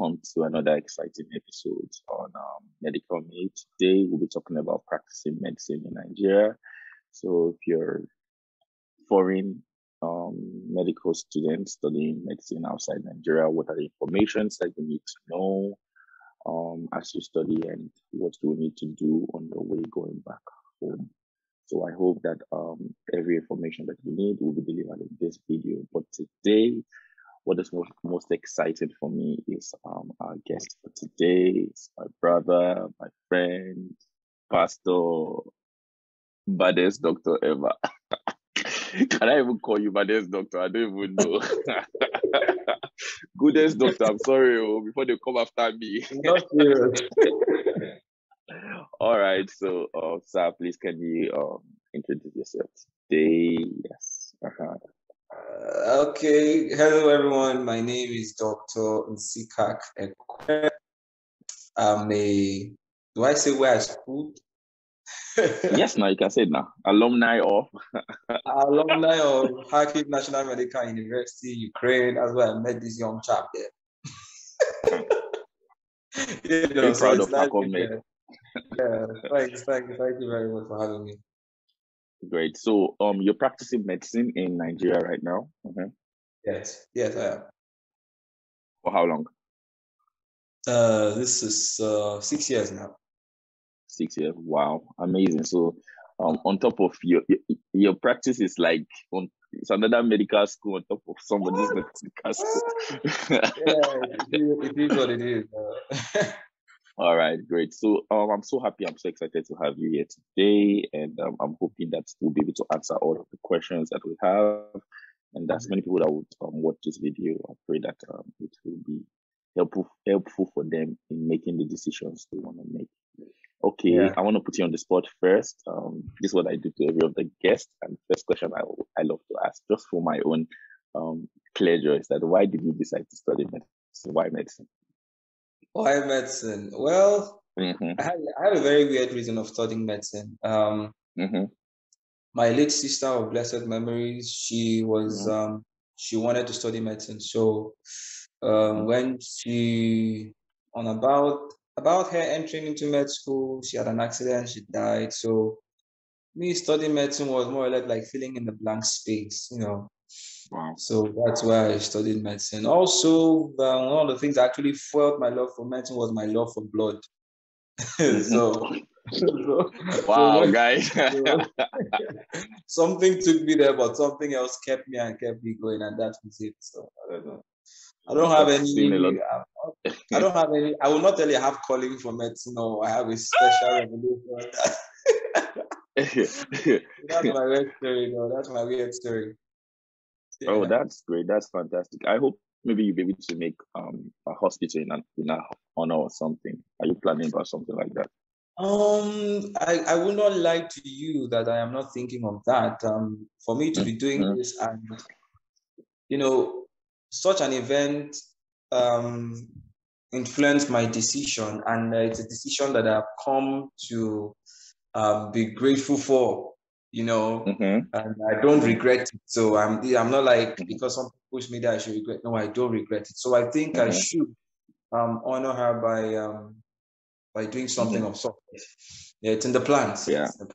welcome to another exciting episode on um, Medical Mate. Today we'll be talking about practicing medicine in Nigeria. So if you're foreign um, medical student studying medicine outside Nigeria, what are the informations that you need to know um, as you study and what do you need to do on your way going back home? So I hope that um, every information that you need will be delivered in this video. But today what is most, most exciting for me is um, our guest for today is my brother, my friend, Pastor, baddest doctor ever. Can I even call you baddest doctor? I don't even know. Goodest doctor, I'm sorry, oh, before they come after me. Not serious. All right, so uh, sir, please can you um, introduce yourself today? Yes. Uh-huh. Uh, okay, hello everyone. My name is Dr. Nsikak Ekwe. I'm a, do I say where I schooled? yes, now you can say it now. Alumni of Alumni of Kharkiv National Medical University, Ukraine. That's where I met this young chap there. you know, so proud of nice Yeah, thanks, thank you, thank you very much for having me. Great. So, um, you're practicing medicine in Nigeria right now. Mm-hmm. Yes, yes, I am. For how long? Uh, this is uh six years now. Six years. Wow, amazing. So, um, on top of your your practice is like on it's another medical school on top of somebody's medical school. yeah, it is what it is. All right, great. So um, I'm so happy. I'm so excited to have you here today, and um, I'm hoping that we'll be able to answer all of the questions that we have. And as many people that would um, watch this video, I pray that um, it will be helpful helpful for them in making the decisions they want to make. Okay, yeah. I want to put you on the spot first. Um, this is what I do to every of the guests. And first question I, I love to ask, just for my own um, pleasure, is that why did you decide to study medicine? Why medicine? Why medicine? Well, mm-hmm. I, had, I had a very weird reason of studying medicine. Um, mm-hmm. My late sister of blessed memories, she was mm-hmm. um, she wanted to study medicine. So um, when she on about about her entering into med school, she had an accident, she died. So me studying medicine was more or less like filling in the blank space, you know. Wow. So that's why I studied medicine. Also, um, one of the things that actually fueled my love for medicine was my love for blood. so, so, wow, so, guys. something took me there, but something else kept me and kept me going, and that was it. So I don't know. I don't have any. I don't have any. I will not tell you I have calling for medicine or I have a special revelation. that's my weird story, though. That's my weird story. Yeah. Oh, that's great. That's fantastic. I hope maybe you'll be able to make um a hospital in, an, in a honor or something. Are you planning about something like that? Um, I, I will not lie to you that I am not thinking of that. Um, for me to be doing mm-hmm. this and you know, such an event um influenced my decision, and uh, it's a decision that I've come to um, be grateful for you know, mm-hmm. and I don't regret it. So I'm I'm not like because some people push me that I should regret. No, I don't regret it. So I think mm-hmm. I should um honor her by um by doing something mm-hmm. of sort. Yeah, it's in the plans. Yeah. The.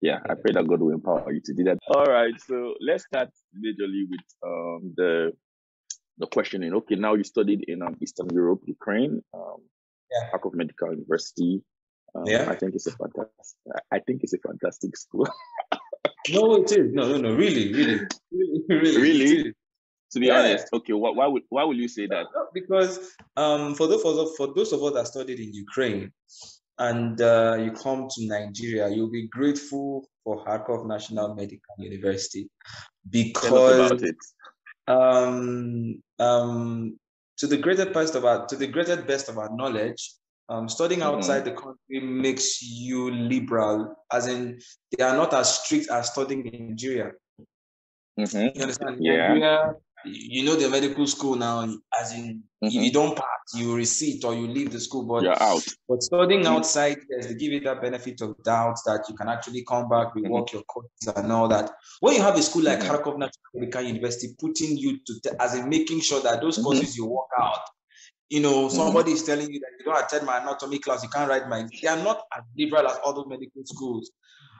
Yeah, I pray that God will empower you to do that. All right, so let's start majorly with um the the questioning. Okay, now you studied in um, Eastern Europe, Ukraine, um, yeah. Kharkov Medical University. Um, yeah. I think it's a fantastic. I think it's a fantastic school. no, it is. No, no, no. Really, really, really, really. really? To be yeah. honest, okay. Why, why would why would you say that? Because um, for those for, for those of us that studied in Ukraine, and uh, you come to Nigeria, you'll be grateful for Kharkov National Medical University because um, um, to the greatest best of our to the greatest best of our knowledge, um, studying mm-hmm. outside the country makes you liberal, as in they are not as strict as studying in Nigeria. Mm-hmm. You understand? Yeah. Nigeria, you know the medical school now, as in mm-hmm. if you don't pass, you receipt or you leave the school. But you're out. But studying mm-hmm. outside, yes, they give you that benefit of doubt that you can actually come back, rework mm-hmm. your courses and all that. When you have a school like mm-hmm. Kharkov National Medical University putting you to, as in making sure that those courses you work out you know, mm-hmm. somebody is telling you that you don't attend my anatomy class, you can't write my. They are not as liberal as other medical schools,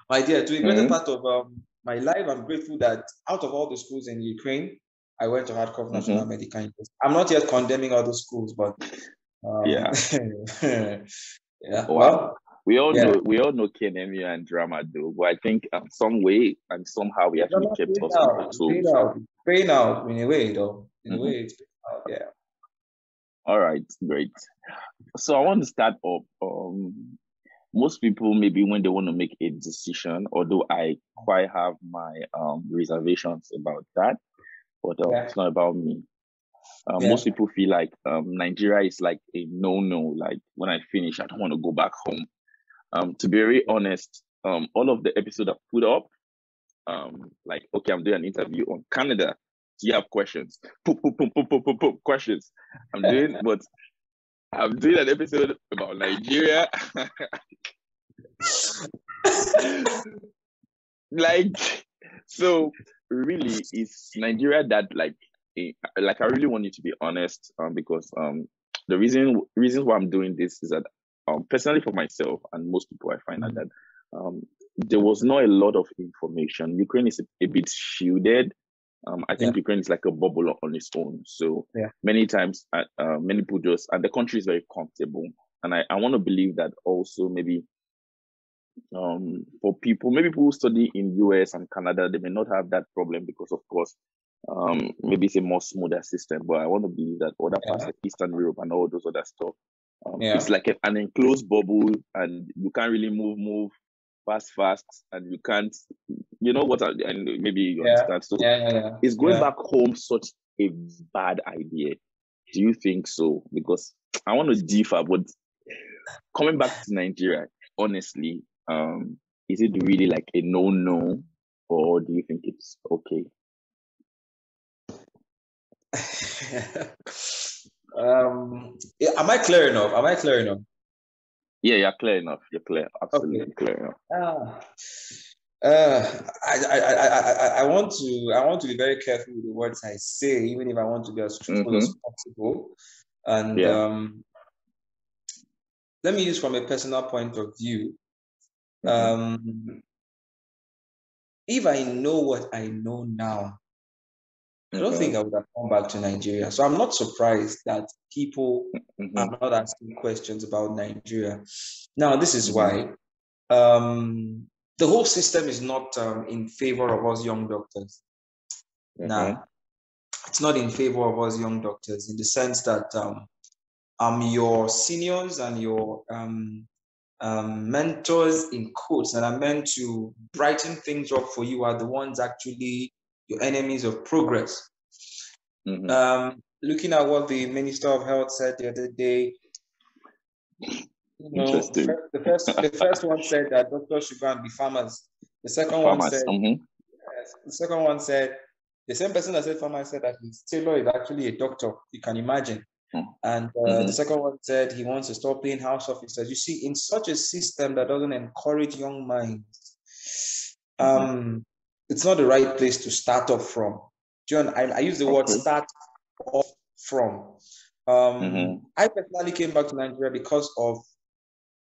my dear. To a greater mm-hmm. part of um, my life, I'm grateful that out of all the schools in Ukraine, I went to Kharkov mm-hmm. National mm-hmm. Medical University. I'm not yet condemning other schools, but um, yeah, yeah. Well, we all yeah. know we all know KNMU and drama though, but I think um, some way and somehow we actually kept us out, paying out, paying out in a way though. In mm-hmm. a way, it's out, yeah. All right, great. So I want to start up. Um, most people maybe when they want to make a decision, although I quite have my um, reservations about that, but uh, yeah. it's not about me. Um, yeah. Most people feel like um, Nigeria is like a no-no. Like when I finish, I don't want to go back home. Um, to be very honest, um, all of the episodes I put up, um, like okay, I'm doing an interview on Canada. You have questions? Poop, poop, poop, poop, poop, poop, poop, questions. I'm doing, but I'm doing an episode about Nigeria. like, so really, is Nigeria that like, like I really want you to be honest, um, because um, the reason reasons why I'm doing this is that um, personally for myself and most people, I find mm-hmm. that um, there was not a lot of information. Ukraine is a, a bit shielded um, I think yeah. Ukraine is like a bubble on its own. So yeah. many times, uh, uh, many people just, and the country is very comfortable. And I, I want to believe that also maybe um, for people, maybe people who study in US and Canada, they may not have that problem because, of course, um, maybe it's a more smoother system. But I want to believe that other parts yeah. like Eastern Europe and all those other stuff, um, it's like a, an enclosed bubble, and you can't really move, move fast, fast, and you can't, you know what? I, and maybe you yeah. understand. So, yeah, yeah, is going back home such a bad idea? Do you think so? Because I want to differ, but coming back to Nigeria, honestly, um, is it really like a no-no, or do you think it's okay? um, am I clear enough? Am I clear enough? Yeah, you're clear enough. You're clear. Absolutely okay. clear enough. Uh, uh, I, I, I, I, want to I want to be very careful with the words I say, even if I want to be as truthful mm-hmm. as possible. And yeah. um, let me use from a personal point of view. Mm-hmm. Um, if I know what I know now, I don't think I would have come back to Nigeria. So I'm not surprised that people mm-hmm. are not asking questions about Nigeria. Now, this is why um, the whole system is not um, in favor of us young doctors. Mm-hmm. Now, it's not in favor of us young doctors in the sense that um, um your seniors and your um, um, mentors in quotes that are meant to brighten things up for you are the ones actually your enemies of progress. Mm-hmm. Um, looking at what the Minister of Health said the other day, you know, the first the first one said that doctors should go and be farmers. The second farmers. one said mm-hmm. yes, the second one said the same person that said farmer said that his tailor is actually a doctor. You can imagine. Mm-hmm. And uh, mm-hmm. the second one said he wants to stop paying house officers. You see, in such a system that doesn't encourage young minds, mm-hmm. um, it's not the right place to start off from. John, I, I use the okay. word start off from. Um, mm-hmm. I personally came back to Nigeria because of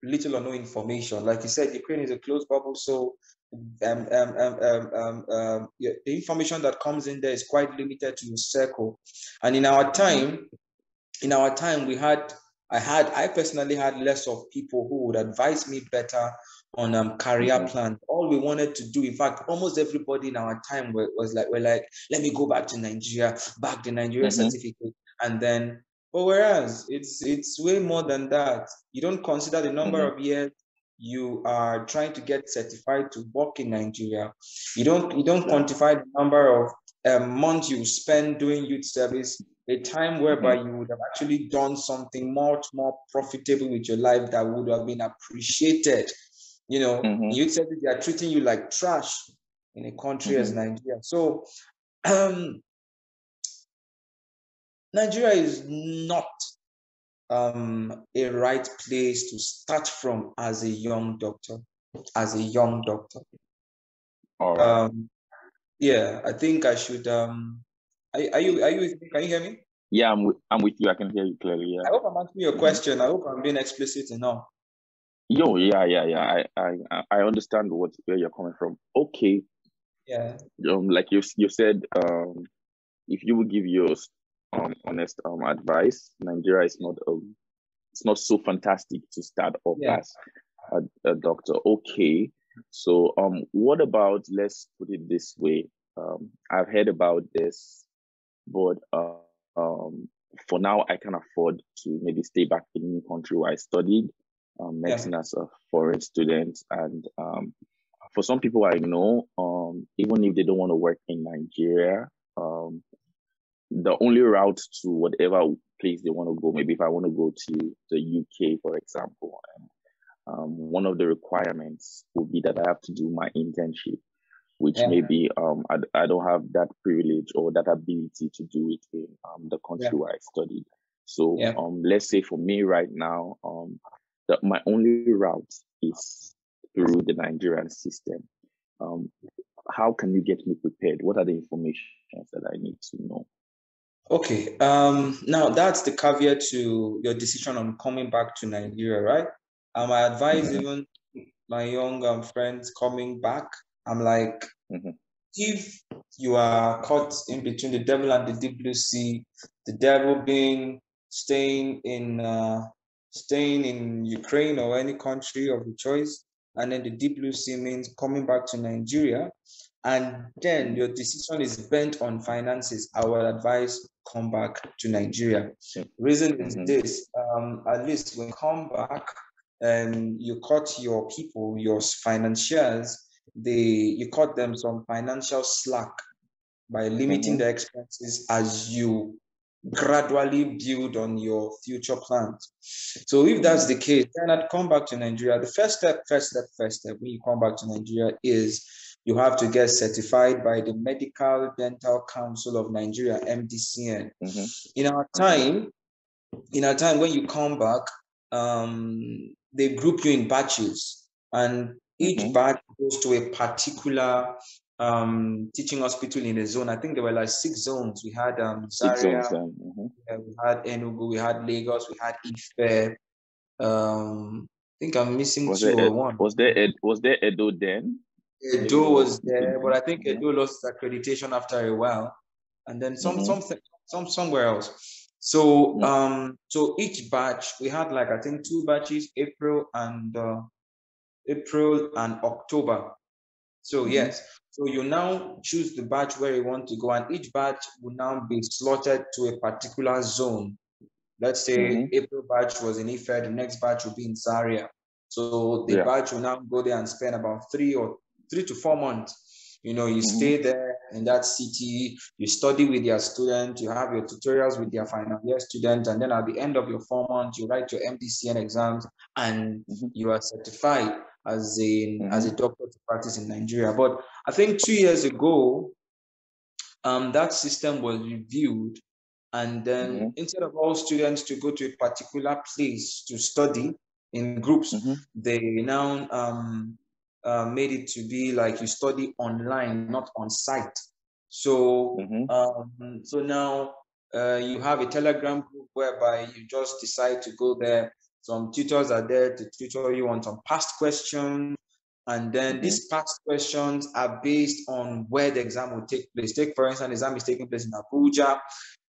little or no information. Like you said, Ukraine is a closed bubble, so um, um, um, um, um, um yeah, the information that comes in there is quite limited to your circle. And in our time, in our time, we had, I had, I personally had less of people who would advise me better on um, career mm-hmm. plans. All we wanted to do, in fact, almost everybody in our time were, was like, we're like, let me go back to Nigeria, back the Nigeria mm-hmm. certificate, and then. But whereas it's it's way more than that. You don't consider the number mm-hmm. of years you are trying to get certified to work in Nigeria. You don't you don't quantify the number of um, months you spend doing youth service, a time whereby mm-hmm. you would have actually done something much more profitable with your life that would have been appreciated you know, mm-hmm. you said that they are treating you like trash in a country mm-hmm. as Nigeria. So, um, Nigeria is not um, a right place to start from as a young doctor. As a young doctor. Right. Um, yeah, I think I should. Um, are, are you? Are you? Can you hear me? Yeah, I'm with, I'm with you. I can hear you clearly. Yeah. I hope I'm answering your question. I hope I'm being explicit enough. Yo, yeah, yeah, yeah. I, I, I understand what where you're coming from. Okay. Yeah. Um, like you, you said, um, if you would give your um honest um advice, Nigeria is not um, it's not so fantastic to start off Yeah. as a, a doctor. Okay. So um, what about let's put it this way. Um, I've heard about this, but uh, um, for now I can afford to maybe stay back in the country where I studied um, Yeah. as a foreign student. And um, for some people I know, um, even if they don't want to work in Nigeria, um, the only route to whatever place they want to go, maybe if I want to go to the UK, for example, um, one of the requirements would be that I have to do my internship, which Yeah. maybe um, I, I don't have that privilege or that ability to do it in um, the country Yeah. where I studied. So Yeah. um, let's say for me right now, um, that my only route is through the Nigerian system. Um, how can you get me prepared? What are the information that I need to know? Okay. Um, now that's the caveat to your decision on coming back to Nigeria, right? Um, I advise Mhm. even my young um, friends coming back. I'm like, Mhm. if you are caught in between the devil and the deep blue sea, the devil being staying in uh, staying in Ukraine or any country of your choice, and then the deep blue sea means coming back to Nigeria, and then your decision is bent on finances, I would advise come back to Nigeria. Reason is Mhm. this: um, at least when you come back, and you cut your people, your financiers, they you cut them some financial slack by limiting Mhm. the expenses as you gradually build on your future plans. So if that's the case, then I'd come back to Nigeria. The first step, first step, first step when you come back to Nigeria is you have to get certified by the Medical Dental Council of Nigeria, MDCN. Mhm. In our time, in our time when you come back, um, they group you in batches, and each Mhm. batch goes to a particular um, teaching hospital in a zone. I think there were like six zones. We had um, Six Zaria, zones. Mhm. uh, we had Enugu, we had Lagos, we had Ife. Um, I think I'm missing Was two there or one. was there Ed- was there Edo then? Edo was there, but I think Mhm. Edo lost accreditation after a while, and then some Mhm. something some somewhere else. So Mhm. um so each batch we had like I think two batches, April and uh, April and October. So Mhm. yes, so you now choose the batch where you want to go, and each batch will now be slotted to a particular zone. Let's say Mhm. April batch was in Ife, the next batch will be in Zaria. So the Yeah. batch will now go there and spend about three or three to four months. You know, you Mhm. stay there in that city, you study with your student, you have your tutorials with your final year student, and then at the end of your four months, you write your MDCN exams and Mhm. you are certified as a as a doctor to practice in Nigeria. But I think two years ago, um, that system was reviewed, and then Mhm. instead of all students to go to a particular place to study in groups, Mhm. they now um, uh, made it to be like you study online, not on site. So, Mhm. um, so now uh, you have a Telegram group whereby you just decide to go there. Some tutors are there to tutor you on some past questions. And then Mhm. these past questions are based on where the exam will take place. Take, for instance, exam is taking place in Abuja.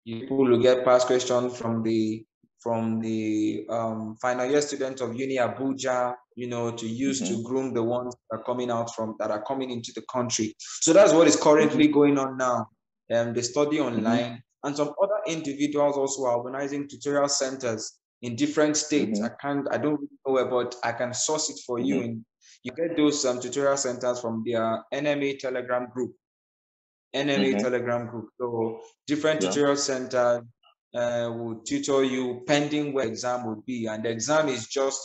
People will get past questions from the from the um, final year students of Uni Abuja, you know, to use to Mhm. groom the ones that are coming out from that are coming into the country. So that's what is currently going on now. Um, they study online, and some other individuals also are organizing tutorial centers in different states. Mhm. I can't, I don't really know where, but I can source it for you. Mhm. In you get those um, tutorial centers from their NMA Telegram group. NMA Mhm. Telegram group. So different Yeah. tutorial centers uh, will tutor you pending where exam would be, and the exam is just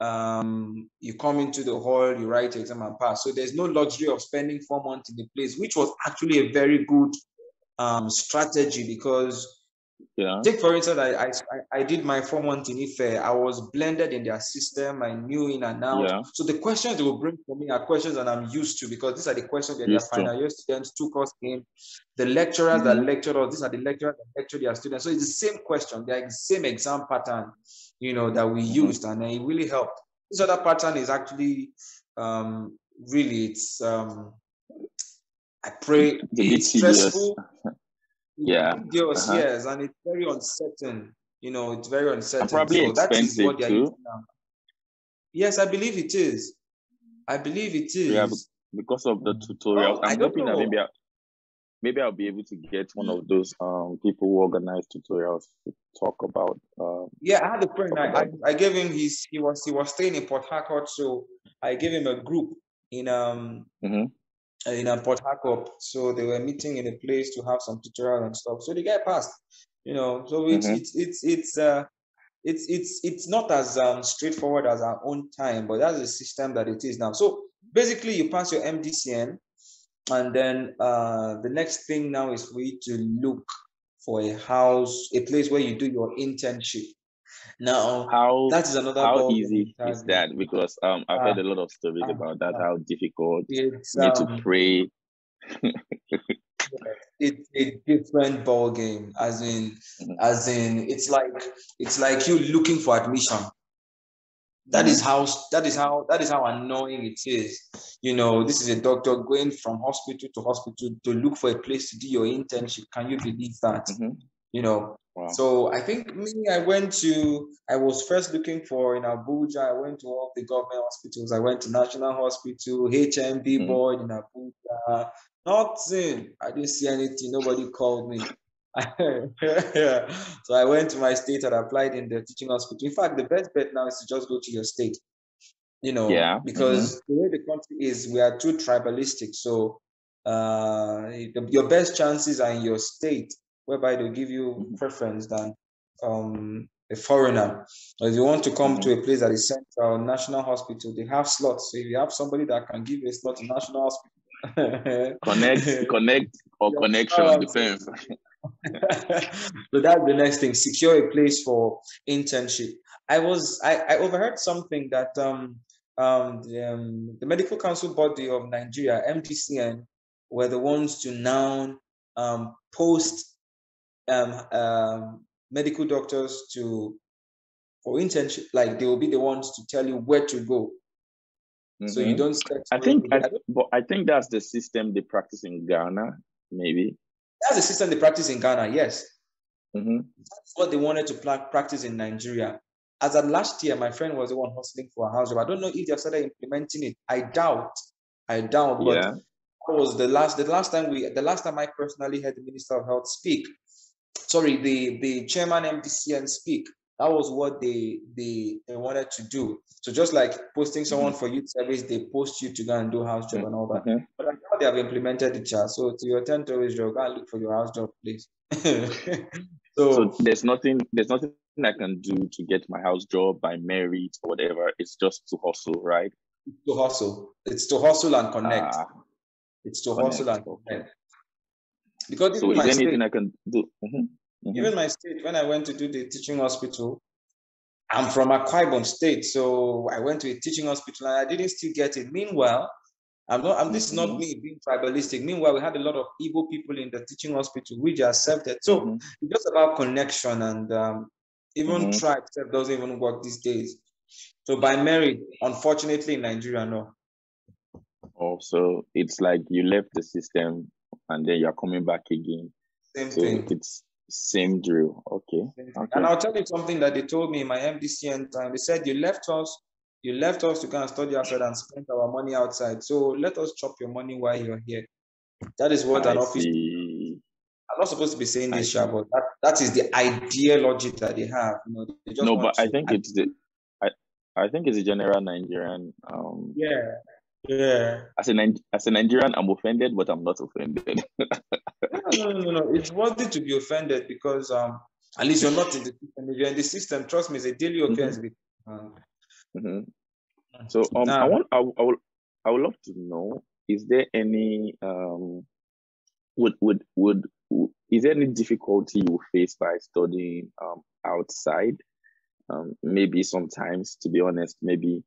um, you come into the hall, you write your exam and pass. So there's no luxury of spending four months in the place, which was actually a very good um, strategy because Yeah. Take for instance, I, I I did my four months in Ife. I was blended in their system. I knew in and out. Yeah. So the questions they will bring for me are questions that I'm used to because these are the questions that their Used final year students took us in. The lecturers that Mhm. lectured us, these are the lecturers that lecture their students. So it's the same question, the same exam pattern, you know, that we Mhm. used, and it really helped. This other pattern is actually um really it's um I pray It's it's stressful. Yeah. Yes, Uh-huh. yes, and it's very uncertain. You know, it's very uncertain. And probably so expensive too. using now. Yes, I believe it is. I believe it is. Yeah, because of the tutorials. Oh, I'm hoping that maybe I, maybe I'll be able to get one of those um people who organize tutorials to talk about um Yeah, I had a friend. I, I, I gave him his. He was he was staying in Port Harcourt, so I gave him a group in um Mhm. In um, Port Harcourt. So they were meeting in a place to have some tutorial and stuff. So the guy passed. You know, so it's Mhm. it's it's it's uh it's it's it's not as um straightforward as our own time, but that's the system that it is now. So basically, you pass your MDCN, and then uh the next thing now is for you to look for a house, a place where you do your internship. Now how that is another how easy is that? Because um I've Ah, heard a lot of stories ah, about that, ah. how difficult It's you need to um pray. it's a different ball game, as in Mhm. as in it's like it's like you looking for admission. That is how that is how that is how annoying it is. You know, this is a doctor going from hospital to hospital to look for a place to do your internship. Can you believe that? Mhm. You know, Wow. so I think me, I went to, I was first looking for in Abuja. I went to all the government hospitals. I went to National Hospital, HMB Mhm. board in Abuja. Nothing. I didn't see anything. Nobody called me. so I went to my state and applied in the teaching hospital. In fact, the best bet now is to just go to your state. You know, Yeah. because the way the country is, we are too tribalistic. So uh, your best chances are in your state, whereby they give you Mhm. preference than um, a foreigner. Or if you want to come to a place that is central, national hospital, they have slots. So if you have somebody that can give you a slot in national hospital, Connect, connect, or connection Um, depends. so that's the next thing. Secure a place for internship. I was I, I overheard something that um um the, um the medical council body of Nigeria MDCN were the ones to now um post um um medical doctors to for internship like they will be the ones to tell you where to go so you Mhm. don't start I think, I, but I think that's the system they practice in Ghana, maybe. that's the system they practice in Ghana yes hmm That's what they wanted to practice in Nigeria. As of last year, my friend was the one hustling for a house job. I don't know if they have started implementing it. I doubt. I doubt. But Yeah. that was the last. The last time we. The last time I personally heard the Minister of Health speak. Sorry, the the chairman MDCN speak. That was what they they they wanted to do. So just like posting someone for youth service, they post you to go and do house job and all that. Mhm. But I know they have implemented it, child. So to your tent always job, go and look for your house job, please. so, So there's nothing, there's nothing I can do to get my house job by merit or whatever. It's just to hustle, right? to hustle. It's to hustle and connect. Ah, it's to connect, hustle and connect. Because so is there state, anything I can do? Mhm. Mhm. even my state, when I went to do the teaching hospital, I'm from Akwa Ibom State, so I went to a teaching hospital and I didn't still get it. Meanwhile, I'm not. I'm, this is not Mhm. me being tribalistic. Meanwhile, we had a lot of Igbo people in the teaching hospital, which accepted. So Mhm. it's just about connection, and um, even Mhm. tribe doesn't even work these days. So by merit, unfortunately, in Nigeria, no. Also, it's like you left the system and then you're coming back again. Same So thing. it's same drill. Okay. Okay. And I'll tell you something that they told me in my MDCN time. They said you left us, you left us to go and study outside and spend our money outside. So let us chop your money while you're here. That is what an I office. see. I'm not supposed to be saying this. Sha, but that, that is the ideology that they have. You know, they just No, but I think it's the I I think it's a general Nigerian um yeah, yeah. as a as a Nigerian I'm offended, but I'm not offended. No, no, no, no. It's worthy to be offended because um, at least you're not in the system. If you're in the system, trust me, it's a daily Mhm. offense. with- um, Mhm. So um I want I, would- I would I would love to know is there any um would would would is there any difficulty you face by studying um, outside? Um, maybe sometimes, to be honest, maybe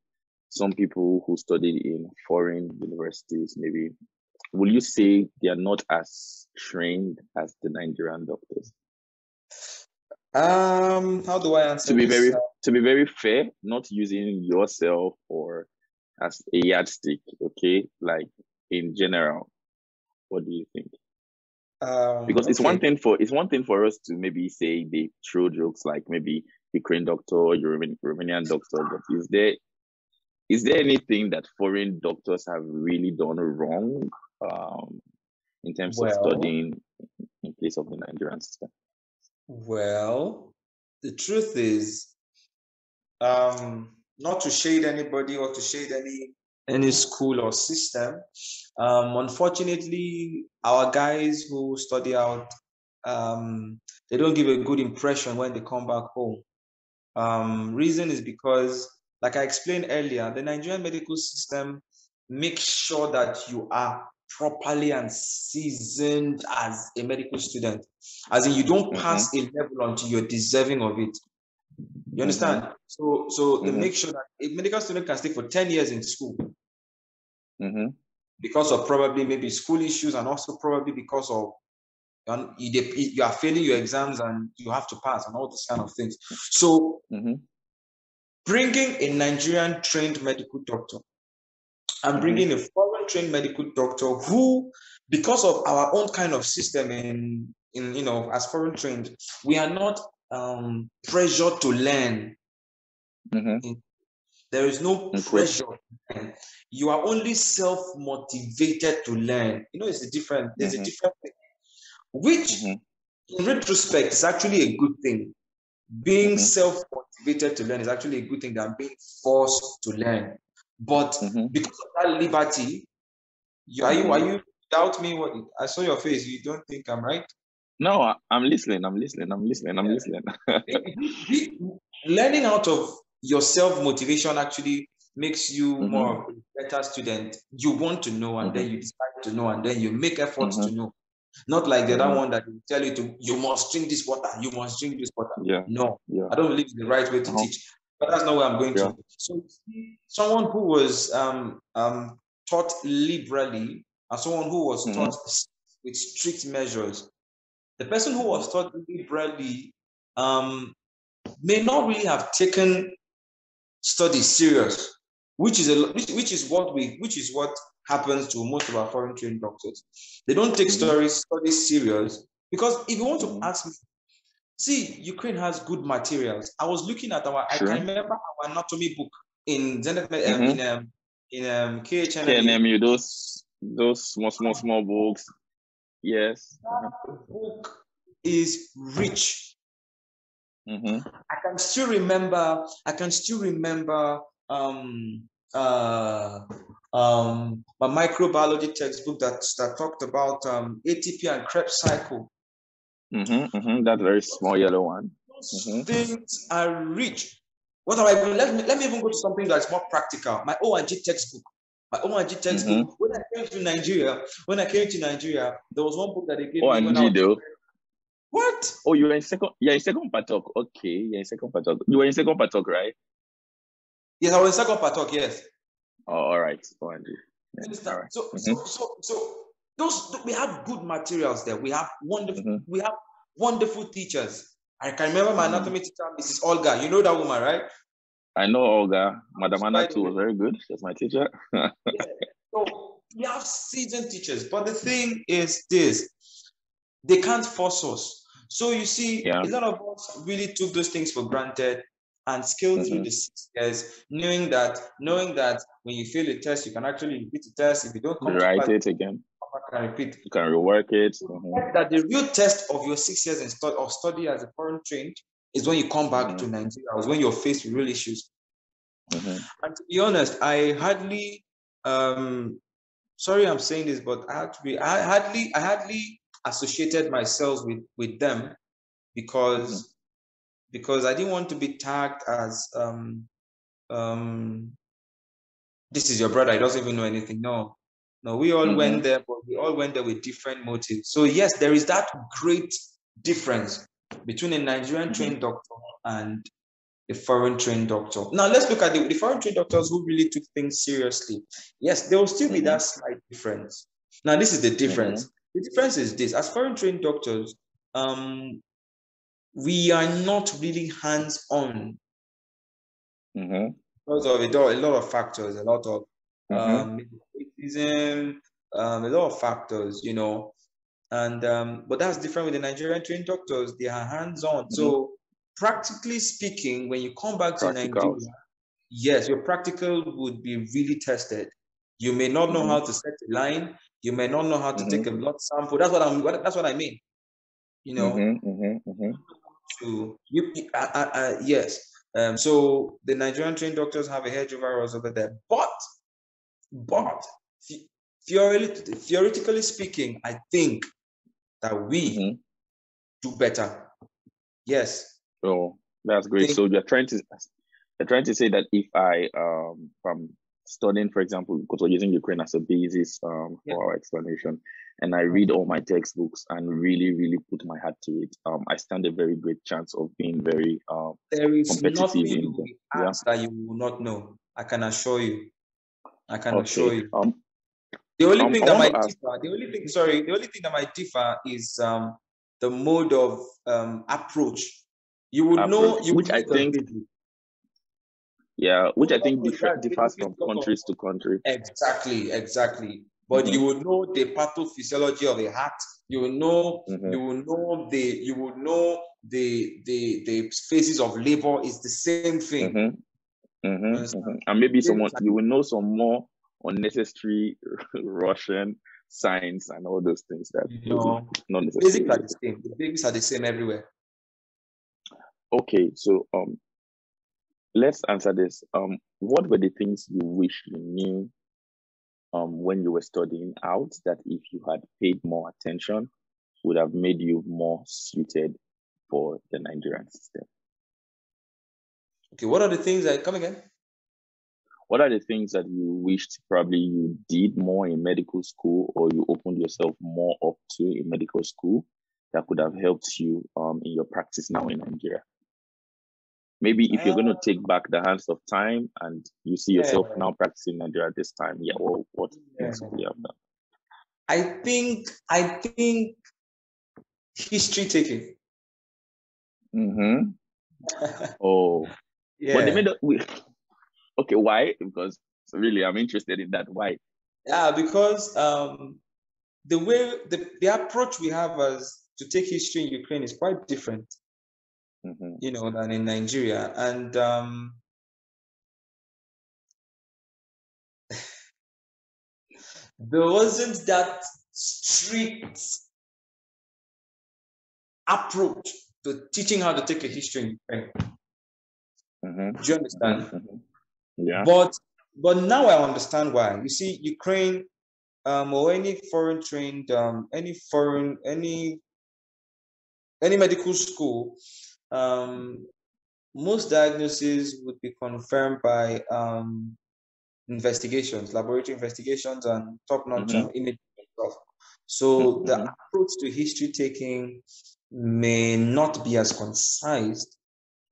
some people who studied in foreign universities, maybe will you say they are not as trained as the Nigerian doctors? Um, how do I answer? To be this? very to be very fair, not using yourself or as a yardstick, okay? Like in general, what do you think? Um, Because it's one thing for it's one thing for us to maybe say they throw jokes like maybe Ukraine doctor, Roman- Romanian doctor, but is there is there anything that foreign doctors have really done wrong um, in terms of studying in place of the Nigerian system? well, the truth is, um, not to shade anybody or to shade any any school or system. Um, unfortunately, our guys who study out, um, they don't give a good impression when they come back home. Um, reason is because, like I explained earlier, the Nigerian medical system makes sure that you are properly and seasoned as a medical student. As in, you don't Mhm. pass a level until you're deserving of it. You understand? So, so they Mhm. make sure that a medical student can stay for 10 years in school hmm because of probably maybe school issues and also probably because of you, you are failing your exams and you have to pass and all those kind of things. So hmm bringing a Nigerian trained medical doctor and bringing a foreign trained medical doctor who, because of our own kind of system in, in you know, as foreign trained, we are not um, pressured to learn. hmm There is no Okay. pressure. You are only self motivated to learn. You know, it's a different. There's Mhm. a different thing, which, Mhm. in retrospect, is actually a good thing. Being Mhm. self motivated to learn is actually a good thing than being forced to learn. But Mhm. because of that liberty, you, are you are you doubt me? What I saw your face. You don't think I'm right? No, I'm listening. I'm listening. I'm listening. I'm Yeah. listening. learning out of your self motivation actually makes you Mhm. more better student. You want to know, and then you decide to know, and then you make efforts to Mhm. know. Not like the other Mhm. one that will tell you to you must drink this water, you must drink this water. yeah. No, Yeah. I don't believe it's the right way to Uh-huh. teach. But that's not where I'm going Yeah. to. So someone who was um, um, taught liberally and someone who was Mhm. taught with strict measures, the person who was taught liberally um, may not really have taken studies serious, which is a which, which is what we which is what happens to most of our foreign trained doctors. They don't take Mhm. stories studies serious because if you want to Mhm. ask me, see, Ukraine has good materials. I was looking at our I can remember our anatomy book in Zenith, um, Mhm. in um, in um, KHNME. KNMU, those those small small small books. Yes. Uh-huh. Book is rich. hmm I can still remember. I can still remember um, uh, um, my microbiology textbook that that talked about um, ATP and Krebs cycle. hmm hmm That very small yellow one. Mhm. things are rich. What am I going? Let me let me even go to something that's more practical. My ORG textbook. My ORG textbook. When I came to Nigeria, when I came to Nigeria, there was one book that they gave Oh, me. When though. what? Oh, you were in second. Yeah, in second patok. Okay, yeah, in second patok. You were in second patok, right? Yes, I was in second patok. Yes. Oh, all right. Oh, Yeah, all right. So, Mhm. so, so, so those we have good materials there. We have wonderful, Mhm. we have wonderful teachers. I can remember my Mhm. anatomy teacher, Mrs. Olga. You know that woman, right? I know Olga. Madam Anna too was very good. She was my teacher. So we have seasoned teachers, but the thing is this: they can't force us. So you see, Yeah. a lot of us really took those things for granted and scaled through Mhm. the six years, knowing that knowing that when you fail a test, you can actually repeat the test. If you don't come Write it again. you can repeat. You can rework it. Mhm. that the real test of your six years in stu- of study as a foreign trained is when you come back Mhm. to Nigeria, is when you're faced with real issues. Mhm. And to be honest, I hardly, um, sorry, I'm saying this, but I had to be, I hardly, I hardly associated myself with with them because because I didn't want to be tagged as um, um, this is your brother. He doesn't even know anything. No, No, we all mm-hmm. went there, but we all went there with different motives. So yes, there is that great difference between a Nigerian mm-hmm. trained doctor and a foreign trained doctor. Now let's look at the, the foreign trained doctors who really took things seriously. Yes, there will still be that mm-hmm. slight difference. Now this is the difference. Mm-hmm. The difference is this: as foreign trained doctors, um, we are not really hands on mm-hmm. because of a lot of factors, a lot of mm-hmm. um, um, a lot of factors, you know. And um, but that's different with the Nigerian trained doctors. They are hands-on. Mm-hmm. So practically speaking, when you come back to Nigeria, yes, your practical would be really tested. You may not know mm-hmm. how to set a line. You may not know how to take a mm-hmm. blood sample. That's what I'm. That's what I mean. You know. Mm-hmm, to you, uh, uh, uh, yes. Um, so the Nigerian trained doctors have a hedge over us over there, but but theoretically, theoretically speaking, I think that we mm-hmm. do better. Yes. Oh, that's great. Think, so you're trying to you're trying to say that if I um from studying, for example, because we're using Ukraine as a basis um, for yeah. our explanation, and I read all my textbooks and really, really put my heart to it, um, I stand a very great chance of being very um, there is competitive in the, yeah. that you will not know. I can assure you. I can okay. assure you. Um, the only um, thing that might differ, the only thing, sorry, the only thing that might differ is um, the mode of um, approach. You would approach, know, you which I think, yeah, which I think differ, differs from countries to country. Exactly, exactly. But mm-hmm. you will know the pathophysiology of the heart. You will know, mm-hmm. you will know the, you will know the the the phases of labor is the same thing. Mm-hmm. Mm-hmm, mm-hmm. And maybe someone you will know some more unnecessary Russian signs and all those things that no, not necessarily. Basics are the same. The basics are the same everywhere. Okay, so um, let's answer this. Um, what were the things you wish you knew um when you were studying out that if you had paid more attention would have made you more suited for the Nigerian system? Okay, what are the things that come again? What are the things that you wished probably you did more in medical school or you opened yourself more up to in medical school that could have helped you um, in your practice now in Nigeria? Maybe if you're going to take back the hands of time and you see yourself yeah. now practicing Nigeria at this time, yeah, well, what yeah. things you have done? I think I think history taking. Mm-hmm. oh, yeah. But they made a, we, okay. Why? Because really, I'm interested in that. Why? Yeah, because um, the way the, the approach we have as to take history in Ukraine is quite different, mm-hmm. you know, than in Nigeria, and um, there wasn't that strict approach to teaching how to take a history in Ukraine. Mm-hmm. Do you understand? Mm-hmm. Yeah. But but now I understand why. You see, Ukraine um, or any foreign trained um, any foreign any any medical school, um, most diagnoses would be confirmed by um, investigations, laboratory investigations, and top-notch mm-hmm. imaging stuff. So mm-hmm. the approach to history taking may not be as concise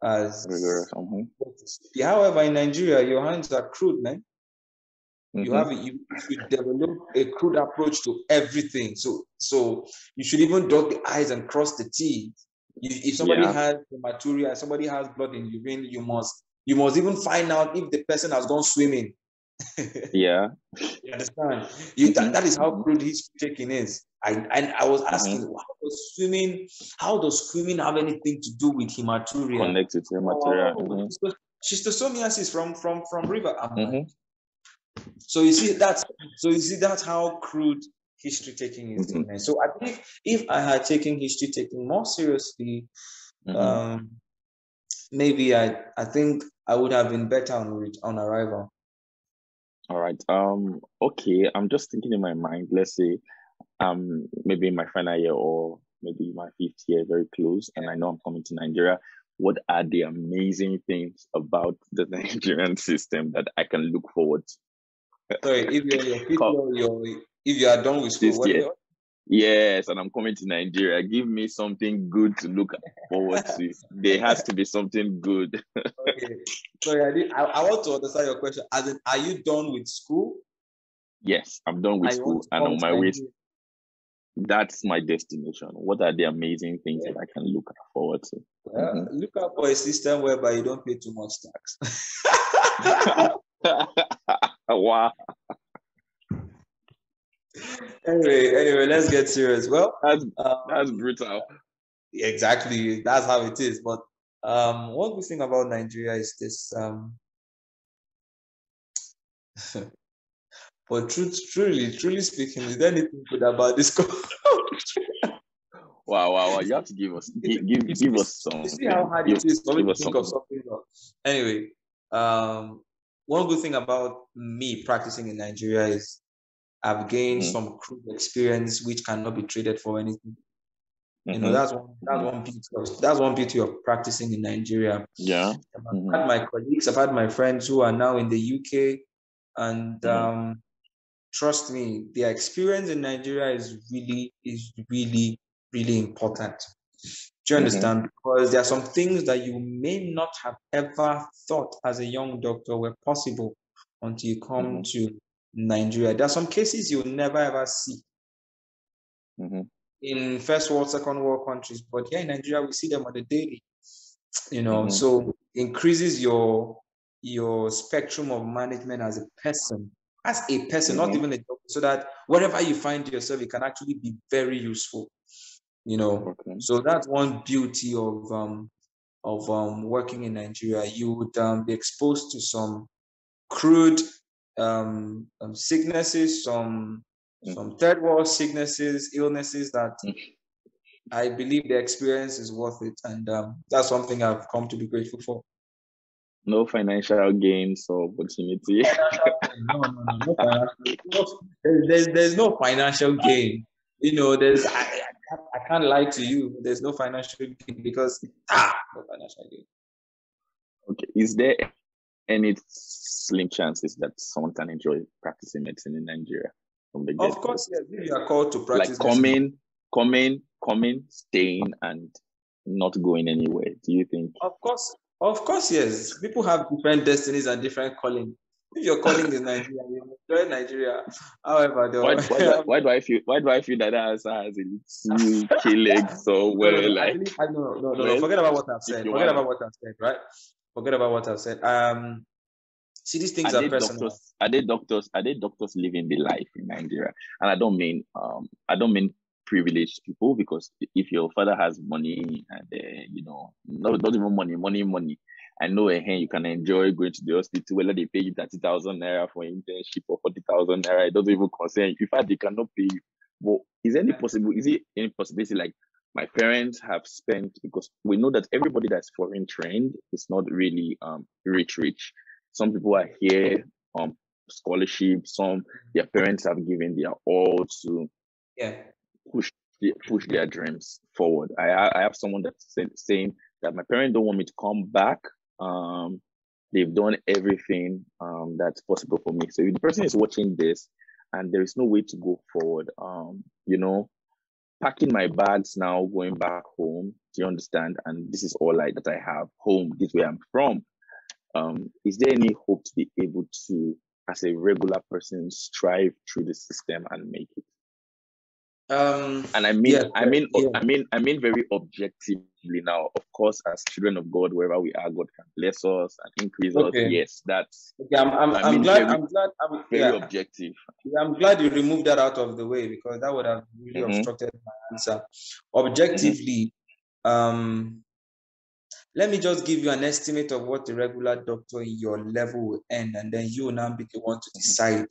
as rigorous. Mm-hmm. However, in Nigeria, your hands are crude, man. Mm-hmm. You have you, you develop a crude approach to everything. So so you should even dot the I's and cross the T's. If, if somebody yeah. has hematuria, somebody has blood in urine, you must you must even find out if the person has gone swimming. yeah. You understand? You, that, that is how crude his taking is. I and I was mm-hmm. asking, mm-hmm. how does swimming, how does swimming have anything to do with hematuria? Connected to hematuria. Oh, mm-hmm. Schistosomiasis from from from river. Mm-hmm. So you see that's so you see that's how crude history taking is. Mm-hmm. So I believe if I had taken history taking more seriously, mm-hmm. um, maybe I I think I would have been better on on arrival. All right. Um. Okay. I'm just thinking in my mind. Let's say um maybe in my final year or maybe my fifth year very close and I know I'm coming to Nigeria, what are the amazing things about the Nigerian system that I can look forward to? Sorry, if you're, you're, you're, if you are done with school, what year. Yes, and I'm coming to Nigeria. Give me something good to look forward to. there has to be something good. okay. Sorry, I, I, I, want to understand your question. As in, are you done with school? Yes, I'm done with I school and on my way. That's my destination. What are the amazing things yeah. that I can look forward to? mm-hmm. Look out for a system whereby you don't pay too much tax. wow anyway, anyway, let's get serious. Well, that's um, that's brutal. Exactly, that's how it is. But um, one good thing about Nigeria is this. Um, but truth, truly, truly speaking, is there anything good about this country? wow, wow, wow! You have to give us give give, give us some. You see how hard give, it is for me to think of something. Anyway, um, one good thing about me practicing in Nigeria is I've gained mm-hmm. some crude experience which cannot be traded for anything. You know, mm-hmm. that's one that's one beauty of that's one beauty of practicing in Nigeria. Yeah. I've mm-hmm. had my colleagues, I've had my friends who are now in the UK, and mm-hmm. um, trust me, their experience in Nigeria is really is really really important. Do you mm-hmm. understand? Because there are some things that you may not have ever thought as a young doctor were possible until you come mm-hmm. to Nigeria. There are some cases you'll never ever see mm-hmm. in first world, second world countries, but here in Nigeria, we see them on the daily. You know, mm-hmm. so increases your your spectrum of management as a person, as a person, mm-hmm. not even a job, so that wherever you find yourself, it can actually be very useful. You know, okay. so that's one beauty of um of um working in Nigeria. You would um, be exposed to some crude um, um sicknesses, some mm. some third world sicknesses, illnesses that mm. I believe the experience is worth it, and um, that's something I've come to be grateful for. No financial gains or opportunity. no, no, no, no. There's, there's no financial gain. You know, there's I, I, I can't lie to you. There's no financial gain because ah, no financial gain. Okay, is there any slim chances that someone can enjoy practicing medicine in Nigeria from the Of course, yes. You are called to practice. Like coming, medicine. coming, coming, staying, and not going anywhere. Do you think? Of course, of course, yes. People have different destinies and different calling. If your calling is Nigeria, you enjoy Nigeria. However, why, why, why, do I feel why do I feel that that answer has a little killing so well? Like I, no, no, no, no, Forget about what I've said. Forget about what I've said. Right? Forget about what I've said. Um, See, these things are, are personal. Doctors, are they doctors? Are they doctors living the life in Nigeria? And I don't mean um, I don't mean privileged people because if your father has money and uh, you know not, not even money, money, money, I know a hand you can enjoy going to the hospital whether they pay you thirty thousand naira for internship or forty thousand naira. It doesn't even concern you. In fact, they cannot pay you. But is any possible? Is it any possibility like my parents have spent because we know that everybody that's foreign trained is not really um rich rich some people are here on scholarship. Some their parents have given their all to yeah push push their dreams forward. I I have someone that's saying that my parents don't want me to come back. Um, they've done everything um, that's possible for me. So if the person is watching this and there is no way to go forward, um, you know, packing my bags now, going back home. Do you understand? And this is all like that I have home. This where I'm from um, is there any hope to be able to, as a regular person, strive through the system and make it? Um, and I mean, yeah, I mean, yeah. I mean, I mean, very objectively now. Of course, as children of God, wherever we are, God can bless us and increase okay. us. Yes, that's. Okay, I'm, I'm, I'm glad. Very, I'm glad. I'm very yeah. objective. I'm glad you removed that out of the way because that would have really mm-hmm. obstructed my answer. Objectively, mm-hmm. um, let me just give you an estimate of what the regular doctor in your level will earn, and then you will now be the one to decide.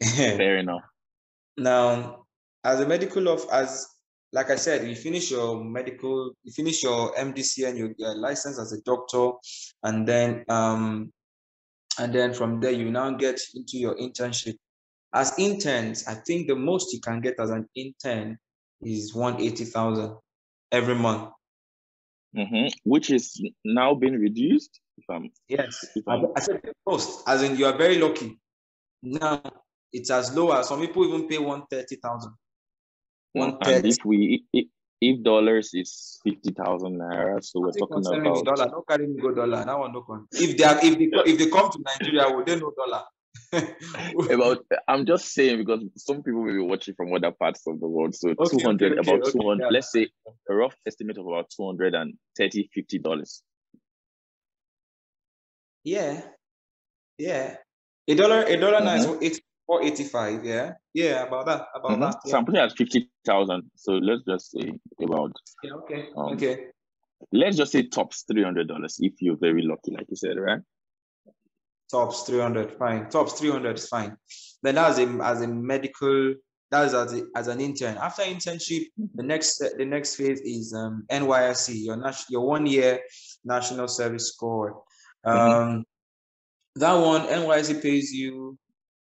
Fair enough. Now, as a medical of as like I said, you finish your medical, you finish your MDCN your license as a doctor, and then um, and then from there you now get into your internship. As interns, I think the most you can get as an intern is one eighty thousand every month mm-hmm. which is now being reduced. If I'm yes, if I'm, I said most, as in you are very lucky. now it's as low as some people even pay one thirty thousand. One and if we if, if dollars is fifty thousand naira, so we're talking about dollar. No carry me go dollar. That one no con. If they are, if they if they come to Nigeria, will they know dollar? about I'm just saying because some people will be watching from other parts of the world. So okay, 200 okay, about okay, 200 yeah. let's say a rough estimate of about 230 50 dollars. Yeah. Yeah. A dollar a dollar mm-hmm. now is 485, yeah. Yeah, about that. About mm-hmm. that. Yeah. So I'm putting at 50,000. So let's just say about Yeah, okay. Um, okay. Let's just say tops $300 if you're very lucky like you said, right? tops 300 fine tops 300 is fine then as a as a medical that's as, a, as an intern after internship the next the next phase is um nysc your national your one year national service corps mm-hmm. um mm-hmm. that one nysc pays you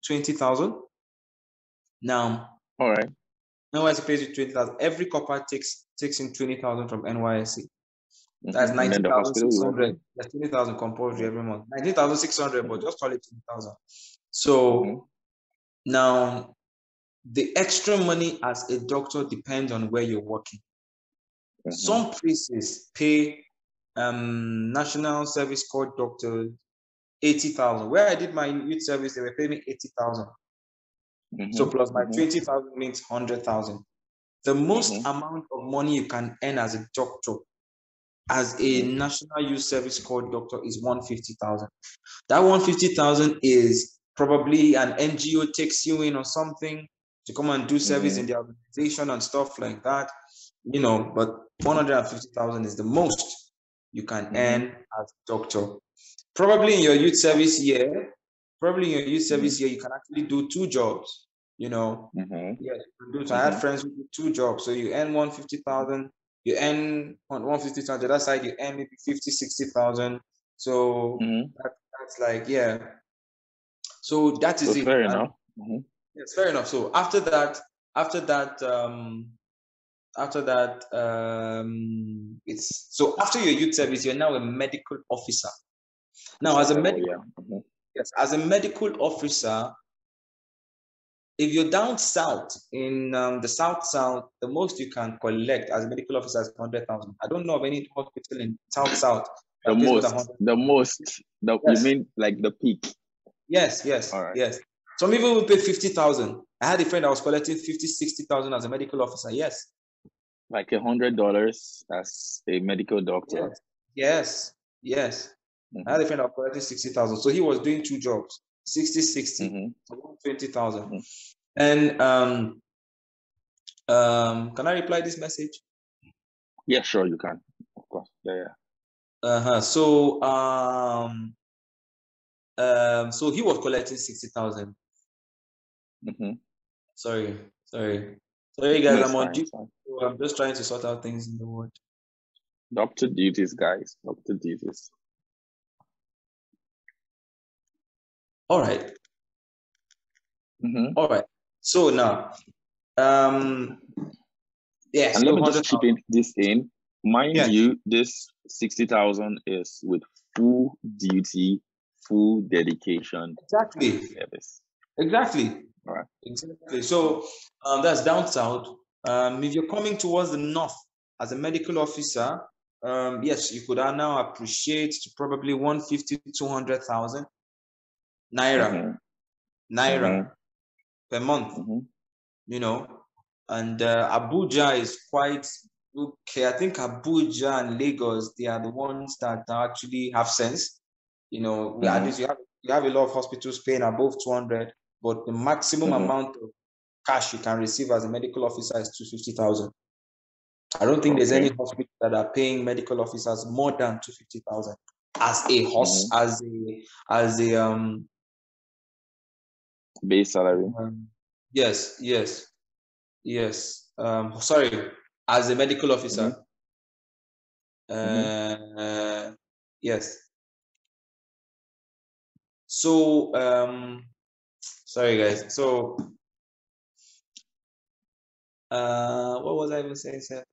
20000 now all right nysc pays you 20000 every corporate takes takes in 20000 from nysc that's 19,600. That's 20,000 compulsory every month. 19,600, but just call it 20,000. So mm-hmm. now the extra money as a doctor depends on where you're working. Mm-hmm. Some places pay um, National Service Corps doctors 80,000. Where I did my youth service, they were paying me 80,000. Mm-hmm. So plus my mm-hmm. 20,000 means 100,000. The most mm-hmm. amount of money you can earn as a doctor as a National Youth Service called doctor is 150,000. That 150,000 is probably an NGO takes you in or something to come and do service mm-hmm. in the organization and stuff like that, you know, but 150,000 is the most you can mm-hmm. earn as a doctor. Probably in your youth service year, probably in your youth service mm-hmm. year, you can actually do two jobs, you know. Mm-hmm. Yeah, do. So I had mm-hmm. friends who do two jobs. So you earn 150,000 you earn on 150 on the other side you earn maybe 50 60,000 so mm-hmm. that, that's like yeah so that is it fair enough mm-hmm. yes fair enough so after that after that um after that um it's so after your youth service you're now a medical officer now as a medical yeah. mm-hmm. yes as a medical officer if you're down south in um, the south south, the most you can collect as a medical officer is hundred thousand. I don't know of any hospital in south south. The most, the most, the, yes. you mean like the peak? Yes, yes, right. yes. Some people will pay fifty thousand. I had a friend I was collecting 50, 60,000 as a medical officer. Yes. Like a hundred dollars as a medical doctor. Yes, yes. yes. Mm-hmm. I had a friend sixty thousand. So he was doing two jobs. 60 60 mm-hmm. 120,000. Mm-hmm. And um, um, can I reply this message? Yeah, sure, you can. Of course. Yeah, yeah. Uh-huh. So um um so he was collecting 60,000. Mm-hmm. Sorry, sorry. Sorry guys, I'm on duty. So I'm just trying to sort out things in the world. Doctor duties, guys. Doctor duties. All right. mm-hmm. All right. So now, um, yes. And let me just keep in this in. Mind yes. you, this 60,000 is with full duty, full dedication. Exactly. Service. Exactly. All right. Exactly. So um, that's down south. Um, if you're coming towards the north as a medical officer, um, yes, you could now appreciate to probably 150 200,000 naira, mm-hmm. naira mm-hmm. per month. Mm-hmm. You know, and uh, Abuja is quite okay. I think Abuja and Lagos they are the ones that actually have sense. You know, at mm-hmm. least you have you have a lot of hospitals paying above two hundred, but the maximum mm-hmm. amount of cash you can receive as a medical officer is two fifty thousand. I don't think okay. there's any hospital that are paying medical officers more than two fifty thousand as a host mm-hmm. as a as a um base salary. Um, yes, yes, yes. Um, sorry, as a medical officer. Mm-hmm. Uh, mm-hmm. yes. So, um, sorry guys. So, uh, what was I even saying? Sir?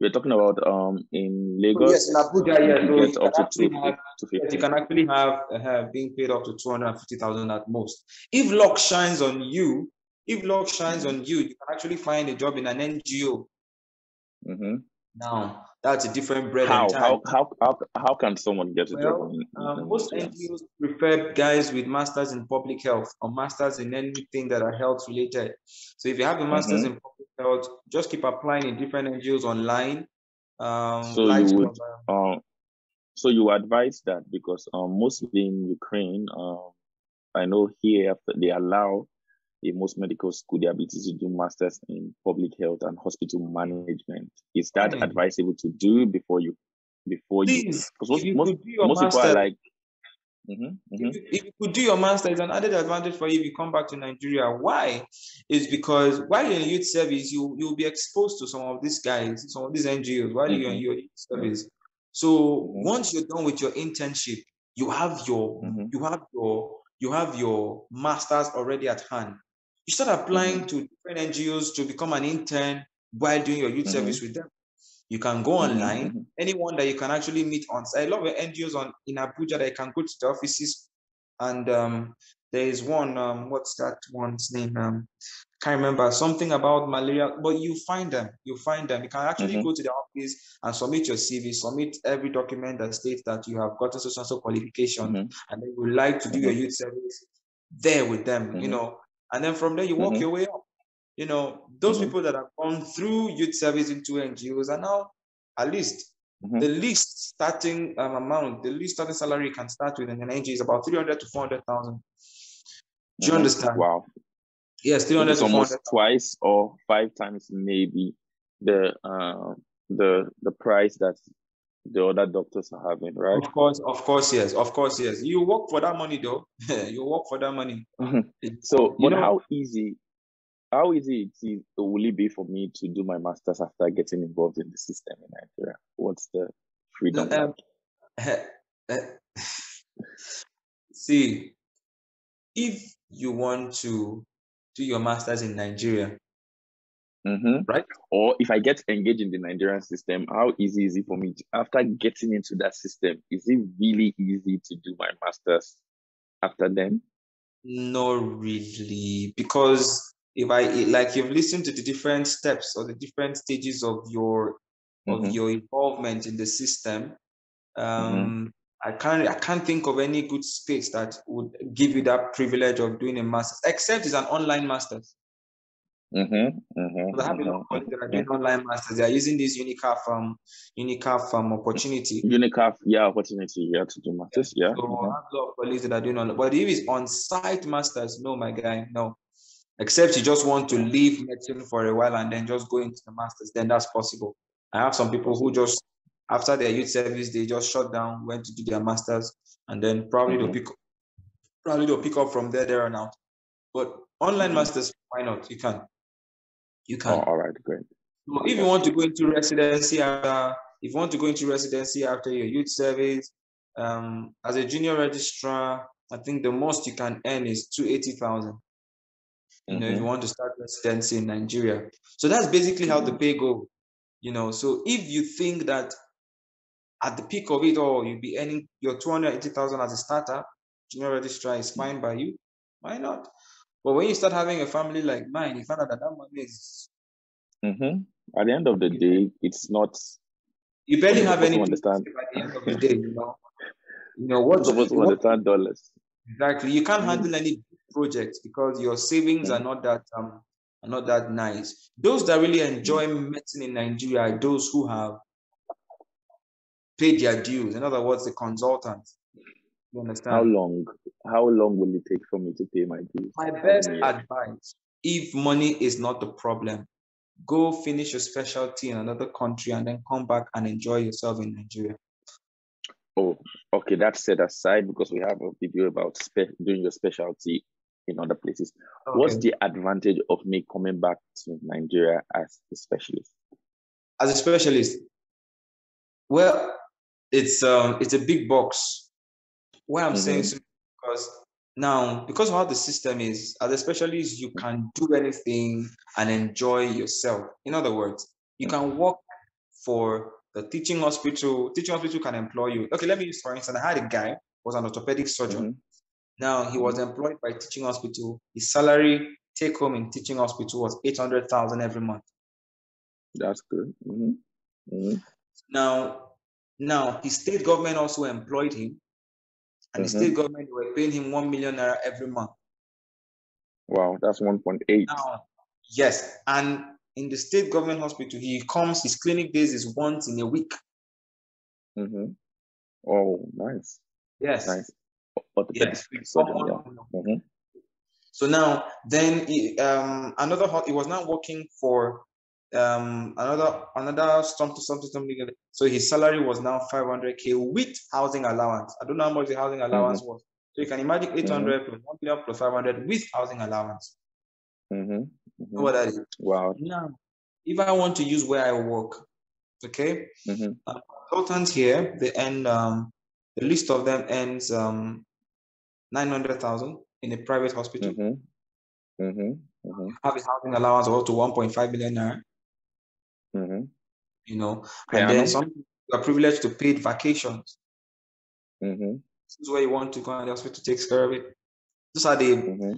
We're talking about um in Lagos. yes, in Abuja, yeah. So you you can up to actually two have, yes, you can actually have uh, being paid up to two hundred and fifty thousand at most. If luck shines on you, if luck shines on you, you can actually find a job in an NGO. Mm-hmm. Now that's a different bread How and time. how how how how can someone get a job Well, in, in um, an most NGOs prefer guys with masters in public health or masters in anything that are health related. So if you have a masters Mm-hmm. in public health, just keep applying in different NGOs online. Um, So like you would um, so you advise that because um mostly in Ukraine um I know here after they allow in most medical school the ability to do masters in public health and hospital management. Is that fine. advisable to do before you before you Please, because if most you most could do your most people are master, like mm-hmm, mm-hmm, if you, if you could do your master, it's an added advantage for you if you come back to Nigeria. Why? Is because while you're in youth service, you you'll be exposed to some of these guys, some of these NGOs while you're in mm-hmm, your youth service. So mm-hmm, once you're done with your internship, you have your mm-hmm, you have your you have your masters already at hand. You start applying mm-hmm, to different NGOs to become an intern while doing your youth mm-hmm, service with them. You can go mm-hmm, online, mm-hmm, anyone that you can actually meet on I love lot of NGOs on in Abuja that you can go to the offices, and um, there is one. Um, what's that one's name? Um, can't remember something about malaria, but you find them. You find them. You can actually mm-hmm, go to the office and submit your CV, submit every document that states that you have gotten and so qualifications, mm-hmm, and then you would like to do your youth service there with them. You know, and then from there you work mm-hmm, your way up. You know, those mm-hmm, people that have gone through youth service into NGOs are now at least mm-hmm, the least starting um, amount, the least starting salary you can start with in an NGO is about 300 to 400,000. Do you mm-hmm. understand? Wow. Yes, 300 it's to almost twice or five times maybe the uh, the the price that the other doctors are having, right? Of course, of course, yes, of course, yes. You work for that money though. you work for that money. Mhm. So, you but know, how easy how easy it is, will it be for me to do my masters after getting involved in the system in Nigeria? What's the freedom um, like? see, if you want to do your masters in Nigeria, hmm right? Or if I get engaged in the Nigerian system, how easy is it for me to, after getting into that system? Is it really easy to do my masters after then? Not really, because if I like you've listened to the different steps or the different stages of your of hmm your involvement in the system, um, I can't I can't think of any good space that would give you that privilege of doing a master's, except it's an online master's. Hmm hmm I a lot of colleagues that are doing online masters. They are using this Unicaf um Unicaf um opportunity. Unicaf, yeah, opportunity yeah, to do masters, yeah. So I hmm have a lot of colleagues that are doing online. But if it's on-site masters, no, my guy, no. Except you just want to leave medicine for a while and then just go into the masters, then that's possible. I have some people who just after their youth service, they just shut down, went to do their masters, and then probably they'll hmm pick probably they'll pick up from there, there and out. But online hmm masters, why not? You can. You Oh, can. all right, great. So if you want to go into residency after, if you want to go into residency after your youth service, um, as a junior registrar, I think the most you can earn is two eighty thousand. You know, if you want to start residency in Nigeria, so that's basically how the pay go. You know, so if you think that at the peak of it all, you'll be earning your two hundred eighty thousand as a starter, junior registrar is fine by you. Why not? But when you start having a family like mine, you find out that that money is hmm At the end of the day, it's not you barely have supposed to anything to understand. at the end of the day. You know, you know what? supposed to what understand dollars. exactly? You can't hmm handle any projects because your savings are hmm not that um are not that nice. Those that really enjoy medicine in Nigeria are those who have paid their dues. In other words, the consultants. You How long? How long will it take for me to pay my dues? My best many years? advice, if money is not the problem, go finish your specialty in another country and then come back and enjoy yourself in Nigeria. Oh, okay. That's set aside because we have a video about spe- doing your specialty in other places. What's the advantage of me coming back to Nigeria as a specialist? As a specialist, well, it's um it's a big box. Why I'm saying hmm so because now because of how the system is, as a specialist, you can do anything and enjoy yourself. In other words, you can work for the teaching hospital. Teaching hospital can employ you. Okay, let me use for instance. I had a guy was an orthopedic surgeon. Mm-hmm. Now he was employed by teaching hospital. His salary take home in teaching hospital was eight hundred thousand every month. That's good. Mm-hmm. Mm-hmm. Now, now his state government also employed him, and the state mm-hmm. government were paying him one million naira every month. Wow, that's one point eight. Yes, and in the state government hospital, he comes. His clinic days is once in a week. Mm-hmm. Oh, nice. Yes. Nice. But Yes. Mm-hmm. So now, then he, um, another he was now working for um, another another something something something. So his salary was now 500k with housing allowance. I don't know how much the housing mm-hmm. allowance mm-hmm. was. So you can imagine 800 mm-hmm. plus 1 million plus 500 with housing allowance. Mm-hmm. Mm-hmm. What that is. Wow. Now, if I want to use where I work, okay, mm-hmm. uh, consultants here, they end, um, the list of them ends um, 900,000 in a private hospital. Mm-hmm. Mm-hmm. Mm-hmm. Have a housing allowance of up to 1.5 million naira. Mm-hmm. You know, and then some are privileged to paid vacations. Mm-hmm. This is where you want to go and the hospital takes care of it. Those are the mm-hmm.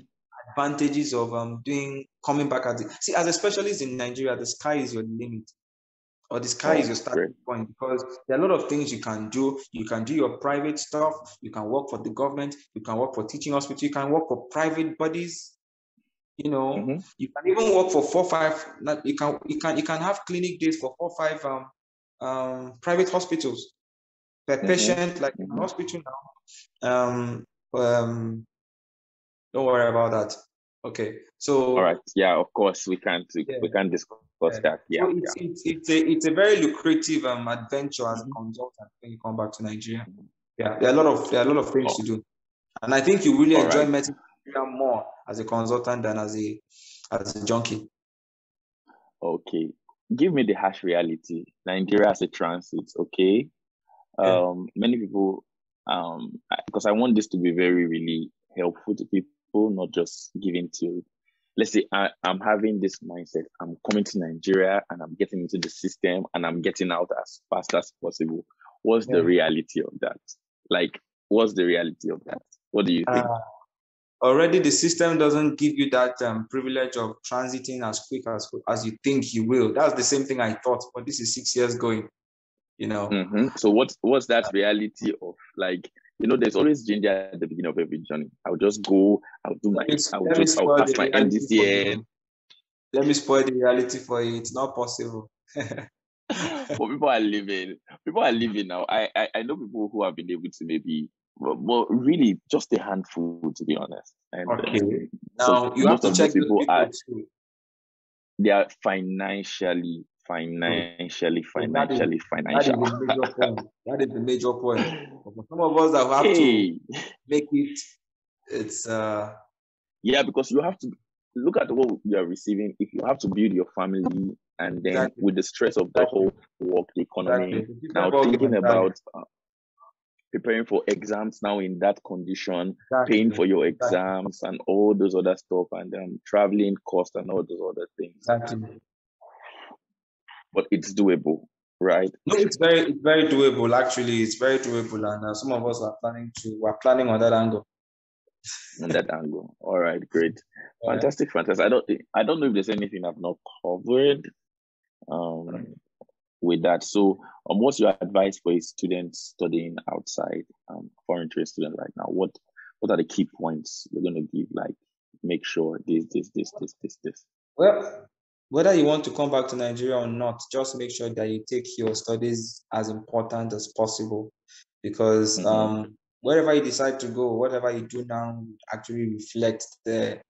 advantages of um doing coming back at the see as a specialist in Nigeria, the sky is your limit. Or the sky oh, is your starting great. point because there are a lot of things you can do. You can do your private stuff. You can work for the government. You can work for teaching hospital. You can work for private bodies. You know, mm-hmm. you can even work for four, five. You can you can you can have clinic days for four, five um, um, private hospitals per mm-hmm. patient, like in mm-hmm. hospital now. Um, um, don't worry about that. Okay, so all right, yeah, of course we can't we, yeah. we can't discuss yeah. that. Yeah, so it's, yeah. It's, it's a it's a very lucrative um adventure as a mm-hmm. consultant when you come back to Nigeria. Mm-hmm. Yeah, there are a lot of there are a lot of things oh. to do, and I think you really all enjoy right. medicine more as a consultant than as a as a junkie. Okay, give me the harsh reality. Nigeria as a transit. Okay, um, many people um because I want this to be very really helpful to people, not just giving to. Let's say I, I'm having this mindset. I'm coming to Nigeria and I'm getting into the system and I'm getting out as fast as possible. What's yeah. the reality of that? Like, what's the reality of that? What do you think? Uh, already the system doesn't give you that um, privilege of transiting as quick as as you think you will. That's the same thing I thought, but this is six years going. You know. Mm-hmm. So what's what's that reality of like? You know, there's always ginger at the beginning of every journey. I'll just go. I'll do my. I'll just. I'll pass my end this year. Let me spoil the reality for you. It's not possible. but people are living. People are living now. I, I I know people who have been able to maybe but really just a handful to be honest. And, okay. Uh, now so you have to check people the are they are financially, financially, financially, financially. That is the major point. That is the major point. For some of us that have hey. to make it, it's uh yeah, because you have to look at what you are receiving. If you have to build your family, and then exactly. with the stress of the whole work, the economy, exactly. now thinking about uh, preparing for exams now in that condition, exactly. paying for your exams exactly. and all those other stuff, and um, traveling cost and all those other things. Exactly. But it's doable, right? No, it's very, it's very doable. Actually, it's very doable, and uh, some of us are planning to, we're planning on that angle. on that angle. All right, great, fantastic, fantastic. I don't, I don't know if there's anything I've not covered. Um, with that. So, um, what's your advice for a student studying outside, um, foreign trade student right now? What what are the key points you're going to give? Like, make sure this, this, this, this, this, this. Well, whether you want to come back to Nigeria or not, just make sure that you take your studies as important as possible, because mm-hmm. um, wherever you decide to go, whatever you do now, actually reflect there.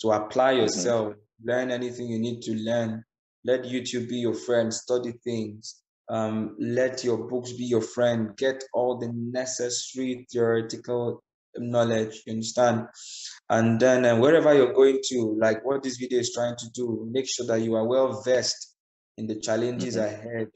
To apply mm-hmm. yourself, mm-hmm. learn anything you need to learn let YouTube be your friend. Study things. Um, let your books be your friend. Get all the necessary theoretical knowledge. You understand? And then uh, wherever you're going to, like what this video is trying to do, make sure that you are well versed in the challenges mm-hmm. ahead.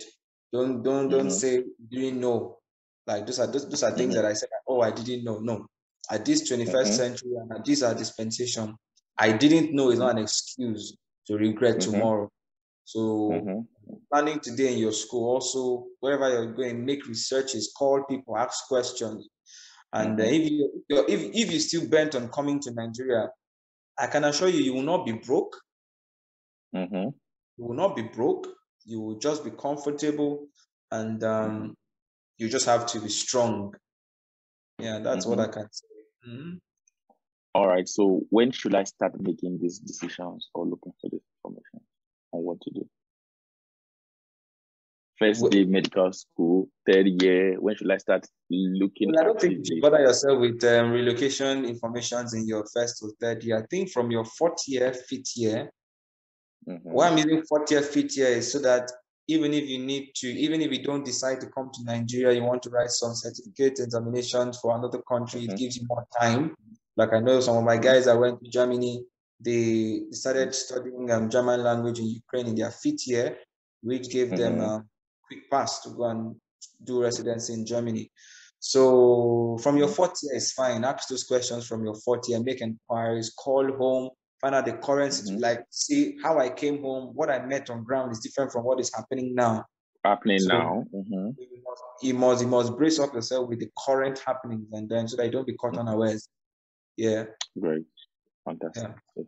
Don't don't don't mm-hmm. say you didn't know. Like those are those, those are things mm-hmm. that I said. Oh, I didn't know. No, at this 21st mm-hmm. century and at this our dispensation, I didn't know is not an excuse to regret mm-hmm. tomorrow. So mm-hmm. planning today in your school, also wherever you're going, make researches, call people, ask questions. And uh, Mhm. if you if if you're still bent on coming to Nigeria, I can assure you, you will not be broke. Mm-hmm. You will not be broke. You will just be comfortable, and um, you just have to be strong. Yeah, that's what I can say. Mhm. All right. So when should I start making these decisions or looking for this information on what to do? First Well- day medical school, third year. When should I start looking Well, I don't think you bother yourself with um, relocation informations in your first or third year. I think from your fourth year, fifth year, Mhm. why I'm using fourth year, fifth year is so that even if you need to, even if you don't decide to come to Nigeria, you want to write some certificate examinations for another country, Mhm. it gives you more time. Like I know some of my guys that went to Germany, they started studying um, German language in Ukraine in their fifth year, which gave them Mhm. a quick pass to go and do residency in Germany. So from your fourth year is fine. Ask those questions from your fourth year, make inquiries, call home, find out the current Mhm. like see how I came home, what I met on ground is different from what is happening now. Happening So- now. hmm You must, you must, you must brace up yourself with the current happenings and then so that you don't be caught unawares. Yeah. Great. Fantastic. Yeah.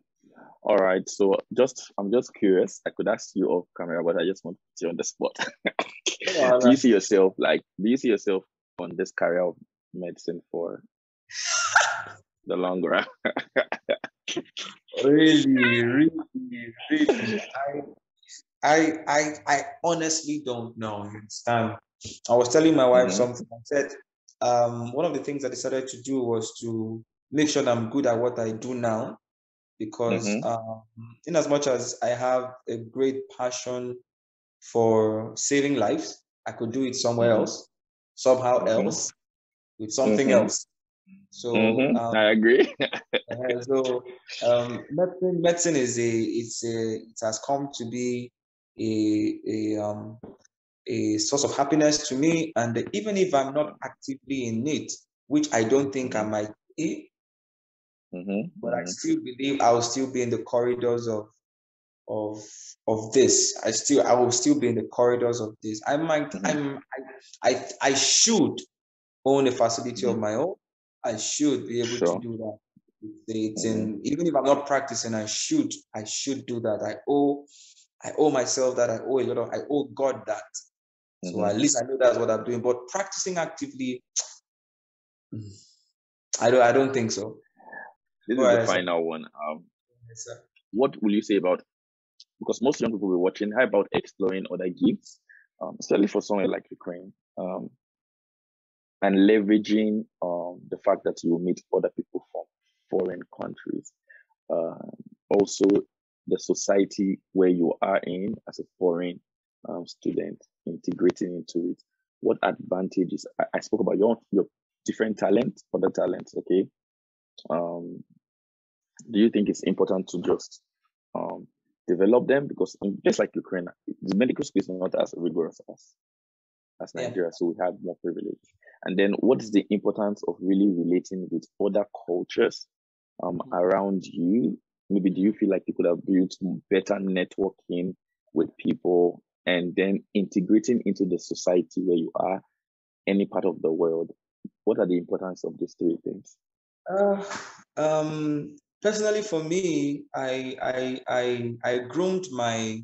All right. So just I'm just curious. I could ask you off camera, but I just want to put you on the spot. do you see yourself like do you see yourself on this career of medicine for the long run? really, really, really. I, I, I, I honestly don't know. Understand? I was telling my wife Mhm. something. I said, um, one of the things I decided to do was to make sure that I'm good at what I do now, because Mhm. um, in as much as I have a great passion for saving lives, I could do it somewhere Mhm. else, somehow Mhm. else, with something Mhm. else. So Mhm. um, I agree. uh, so um, medicine, medicine is a it's a it has come to be a a um a source of happiness to me, and even if I'm not actively in it, which I don't think I might be, Mhm. but I Mhm. still believe I will still be in the corridors of of of this. I still I will still be in the corridors of this. I might Mhm. I'm I, I I should own a facility of Mhm. my own. I should be able Sure. to do that. It's in even if I'm not practicing, I should I should do that. I owe I owe myself that. I owe a lot of I owe God that. So Mhm. at least I know that's what I'm doing. But practicing actively, I don't I don't think so. This is the final one. Um, what will you say about because most young people will be watching how about exploring other gifts um, especially for somewhere like ukraine um, and leveraging um, the fact that you will meet other people from foreign countries um, also the society where you are in as a foreign um, student integrating into it what advantages I, I spoke about your your different talents other talents okay um, do you think it's important to just um, develop them because in place like Ukraine, the medical school is not as rigorous as as Yeah. Nigeria, so we have more privilege. And then, what is the importance of really relating with other cultures um, Mhm. around you? Maybe do you feel like you could have built better networking with people and then integrating into the society where you are, any part of the world? What are the importance of these three things? Uh, um, personally, for me, I I I I groomed my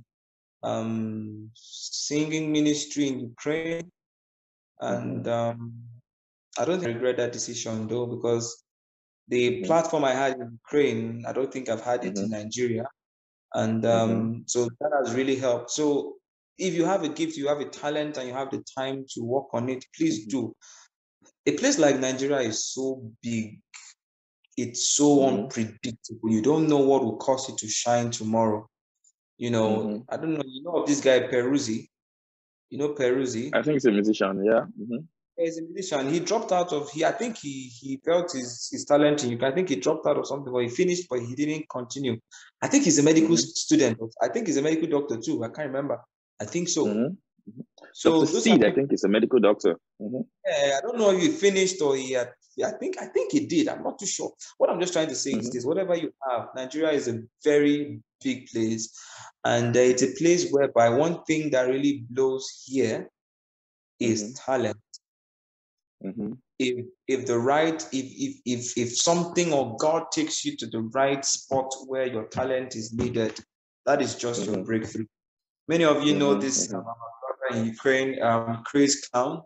um singing ministry in Ukraine, and um, I don't regret that decision though because the Mhm. platform I had in Ukraine, I don't think I've had it in Nigeria, and um, so that has really helped. So if you have a gift, you have a talent, and you have the time to work on it, please Mhm. do. A place like Nigeria is so big it's so Mhm. unpredictable. You don't know what will cause it to shine tomorrow. You know, Mhm. I don't know. You know of this guy Peruzzi? You know Peruzzi? I think it's a musician, yeah. hmm He's a musician. He dropped out of he. I think he he felt his his talent in Ukraine. I think he dropped out of something, but he finished, but he didn't continue. I think he's a medical Mhm. student. I think he's a medical doctor too. I can't remember. I think so. hmm So Dr. Sid, I think, is a medical doctor. hmm Yeah, I don't know if he finished or he had I think I think it did. I'm not too sure. What I'm just trying to say mm-hmm. is this: whatever you have, Nigeria is a very big place, and uh, it's a place whereby one thing that really blows here is mm-hmm. talent. Mm-hmm. If if the right if if if if something or God takes you to the right spot where your talent is needed, that is just your mm-hmm. breakthrough. Many of you know mm-hmm. this um, brother in Ukraine, um, Chris Clown.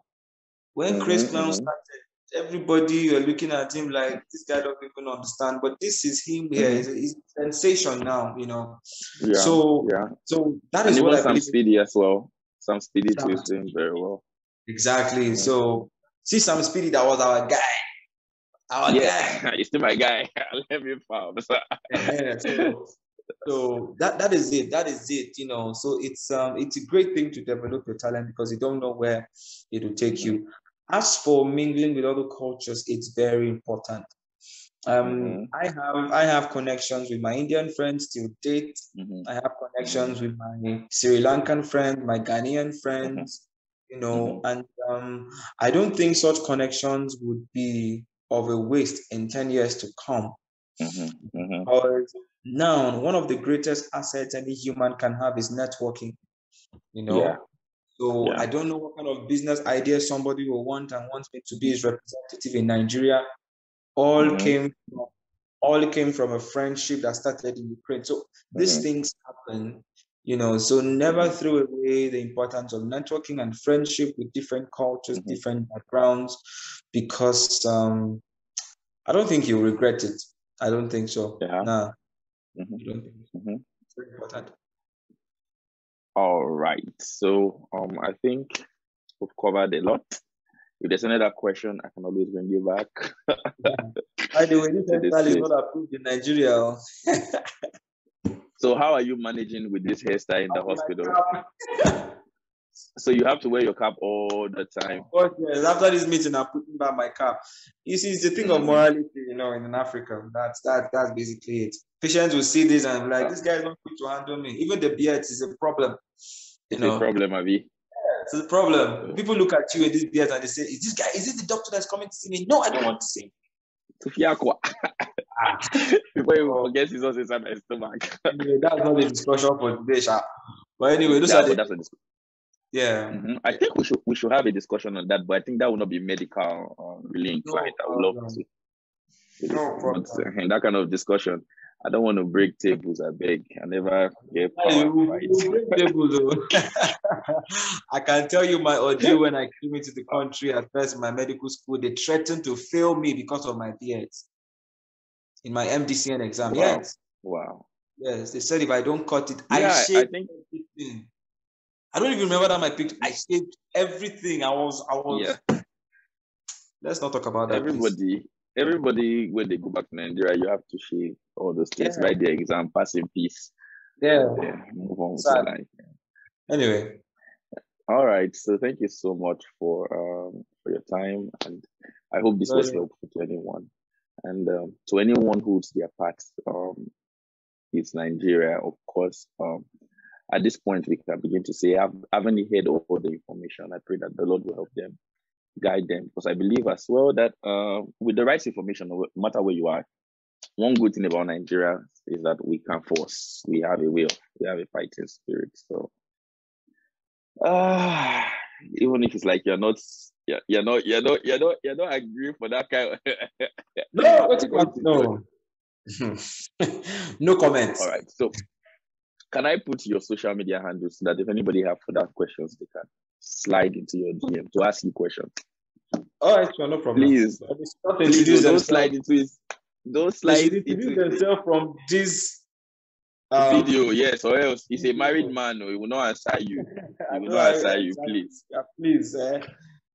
When Chris Clown started everybody you're looking at him like this guy don't even understand but this is him here. Mm-hmm. he's, a sensation now you know? Yeah so yeah. so that and is what Sam Speedy as well. Sam Speedy too is doing very well. Exactly. Yeah. so see Sam Speedy that was our guy. Our yeah guy. still my guy. I love you fam yeah, so, so that that is it. That is it you know? So it's um it's a great thing to develop your talent because you don't know where it will take you as for mingling with other cultures, it's very important. Um, mm-hmm. I have I have connections with my Indian friends till date. Mm-hmm. I have connections with my Sri Lankan friend, my Ghanaian friends, you know, mm-hmm. and um, I don't think such connections would be of a waste in 10 years to come. Mm-hmm. Mm-hmm. Because now one of the greatest assets any human can have is networking. You know, yeah. So yeah. I don't know what kind of business idea somebody will want and wants me to be his representative in Nigeria. All mm-hmm. came from, all came from a friendship that started in Ukraine. So these mm-hmm. things happen, you know. So never mm-hmm. throw away the importance of networking and friendship with different cultures, mm-hmm. different backgrounds, because um, I don't think you'll regret it. I don't think so. Yeah. Nah. Mm-hmm. I don't think so. Mm-hmm. It's very important. All right. So um, I think we've covered a lot. If there's another question, I can always bring you back. By the way, this hairstyle is not approved in Nigeria. so how are you managing with this hairstyle in the hospital? So you have to wear your cap all the time. Of course, yes. After this meeting, I'm putting back my cap. You see, it's the thing mm-hmm. of morality, you know, in Africa. That's that that's basically it. Patients will see this and be like, this guy is not good to handle me. Even the beard is a problem. You it's know? a problem, Abi. Yeah, it's a problem. People look at you with this beard and they say, Is this guy, is this the doctor that's coming to see me? No, I don't want to see. Tufiakwa. Before you forget his inside my stomach. anyway, that's not the discussion for today, Sha. But anyway, those yeah, are the, that's a discussion yeah. Mm-hmm. I think we should we should have a discussion on that, but I think that will not be medical um. No, I would love to. No problem. That kind of discussion. I don't want to break tables. I beg. I never get power tables. I can tell you my ordeal when I came into the country at first in my medical school. They threatened to fail me because of my beard in my MDCN exam. Wow. Yes. Wow. Yes. They said if I don't cut it, yeah, I, I think. I don't even remember that my picture. I saved everything. I was, I was. Yeah. Let's not talk about that. Everybody, please. everybody, when they go back to Nigeria, you have to shave all those things, yeah. write the exam, pass in peace. Yeah. yeah move on with life. Anyway. All right. So thank you so much for um for your time, and I hope this was helpful to anyone. And um, to anyone who's their part, um, is Nigeria, of course. Um, at this point, we can begin to say, I've, I haven't heard all the information. I pray that the Lord will help them, guide them, because I believe as well that uh, with the right information, no matter where you are, one good thing about Nigeria is that we can force. We have a will. We have a fighting spirit. So, uh, even if it's like you're not, you're, you're not, you're not, you're not, you're not agreeing for that kind of. no, no, no comments. All right. So can I put your social media handles so that if anybody have further questions, they can slide into your DM to ask you questions? All right, sure, no problem. Please, please don't slide into it. Don't slide into themselves from this um, video, yes, or else he's a married man, no, he will not answer you. He will not answer you, please. Yeah, please, eh?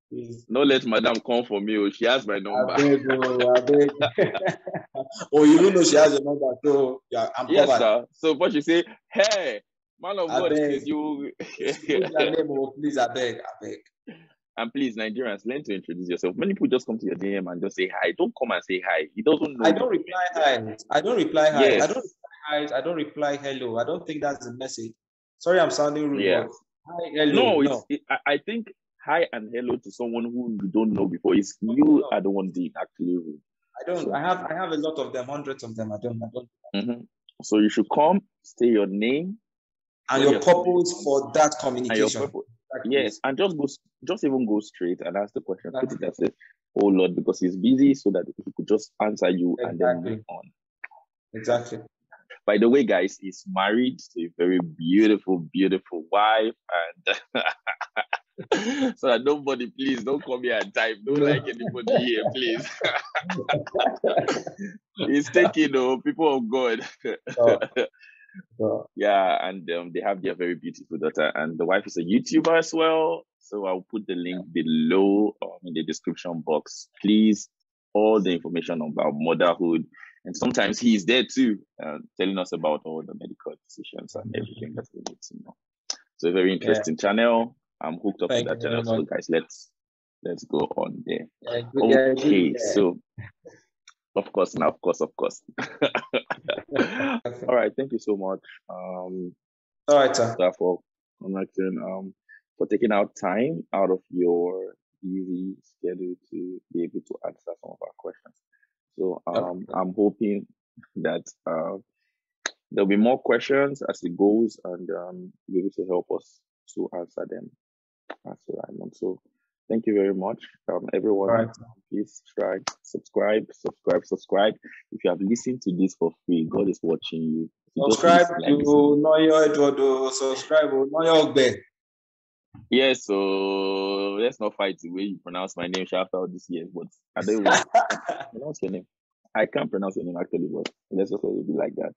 Please. No let madam come for me. Oh, she has my number. I beg, oh, I beg. oh, you don't know she has a number, so yeah, I'm yes, covered. sir. So, but she say, hey, man of I God, beg. you. name, oh, please, I beg, I beg. And please, Nigerians, learn to introduce yourself. Many people just come to your DM and just say hi. Don't come and say hi. He doesn't know. I don't reply hi. I don't reply hi. Yes. I don't reply hi. I don't reply hello. I don't think that's the message. Sorry, I'm sounding rude. Yeah. Hi, hello. No, no. It, I think hi and hello to someone who you don't know before. It's you are the one being actually rude. I don't. I have. I have a lot of them, hundreds of them. I don't. I don't. Mm-hmm. So you should come, say your name and your purpose for that communication. And yes, and just go, just even go straight and ask the question. Put it as a, oh Lord, because he's busy, so that he could just answer you exactly. and then move on. Exactly. By the way, guys, he's married to a very beautiful, beautiful wife, and so that nobody, please don't come here and type. Don't like anybody here, please. it's taking, oh, people of God. Oh. Oh. Yeah, and um, they have their very beautiful daughter, and the wife is a YouTuber as well. So I'll put the link below um, in the description box. Please, all the information about motherhood, and sometimes he's there too, uh, telling us about all the medical decisions and everything that we need to know. So very interesting yeah. channel. I'm hooked up Thank to that channel. So guys, let's let's go on there. Yeah, okay, yeah, so of course, now of course, of course. All right, thank you so much. Um, All right, sir. For connecting, um, for taking out time out of your busy schedule to be able to answer some of our questions. So um, okay. I'm hoping that uh, there'll be more questions as it goes, and um, be able to help us to answer them as well. So thank you very much, um, everyone. Right. Please try subscribe, subscribe, subscribe. If you have listened to this for free, God is watching you. Subscribe to Noyo Eduardo. Subscribe to Noyo Ogbe. Yes, so let's not fight the way you pronounce my name after all this years, but I don't pronounce your name. I can't pronounce your name actually, but let's just be like that.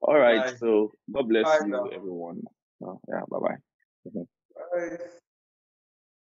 All right, bye. so God bless bye, you, everyone. Oh, yeah, bye-bye. Bye.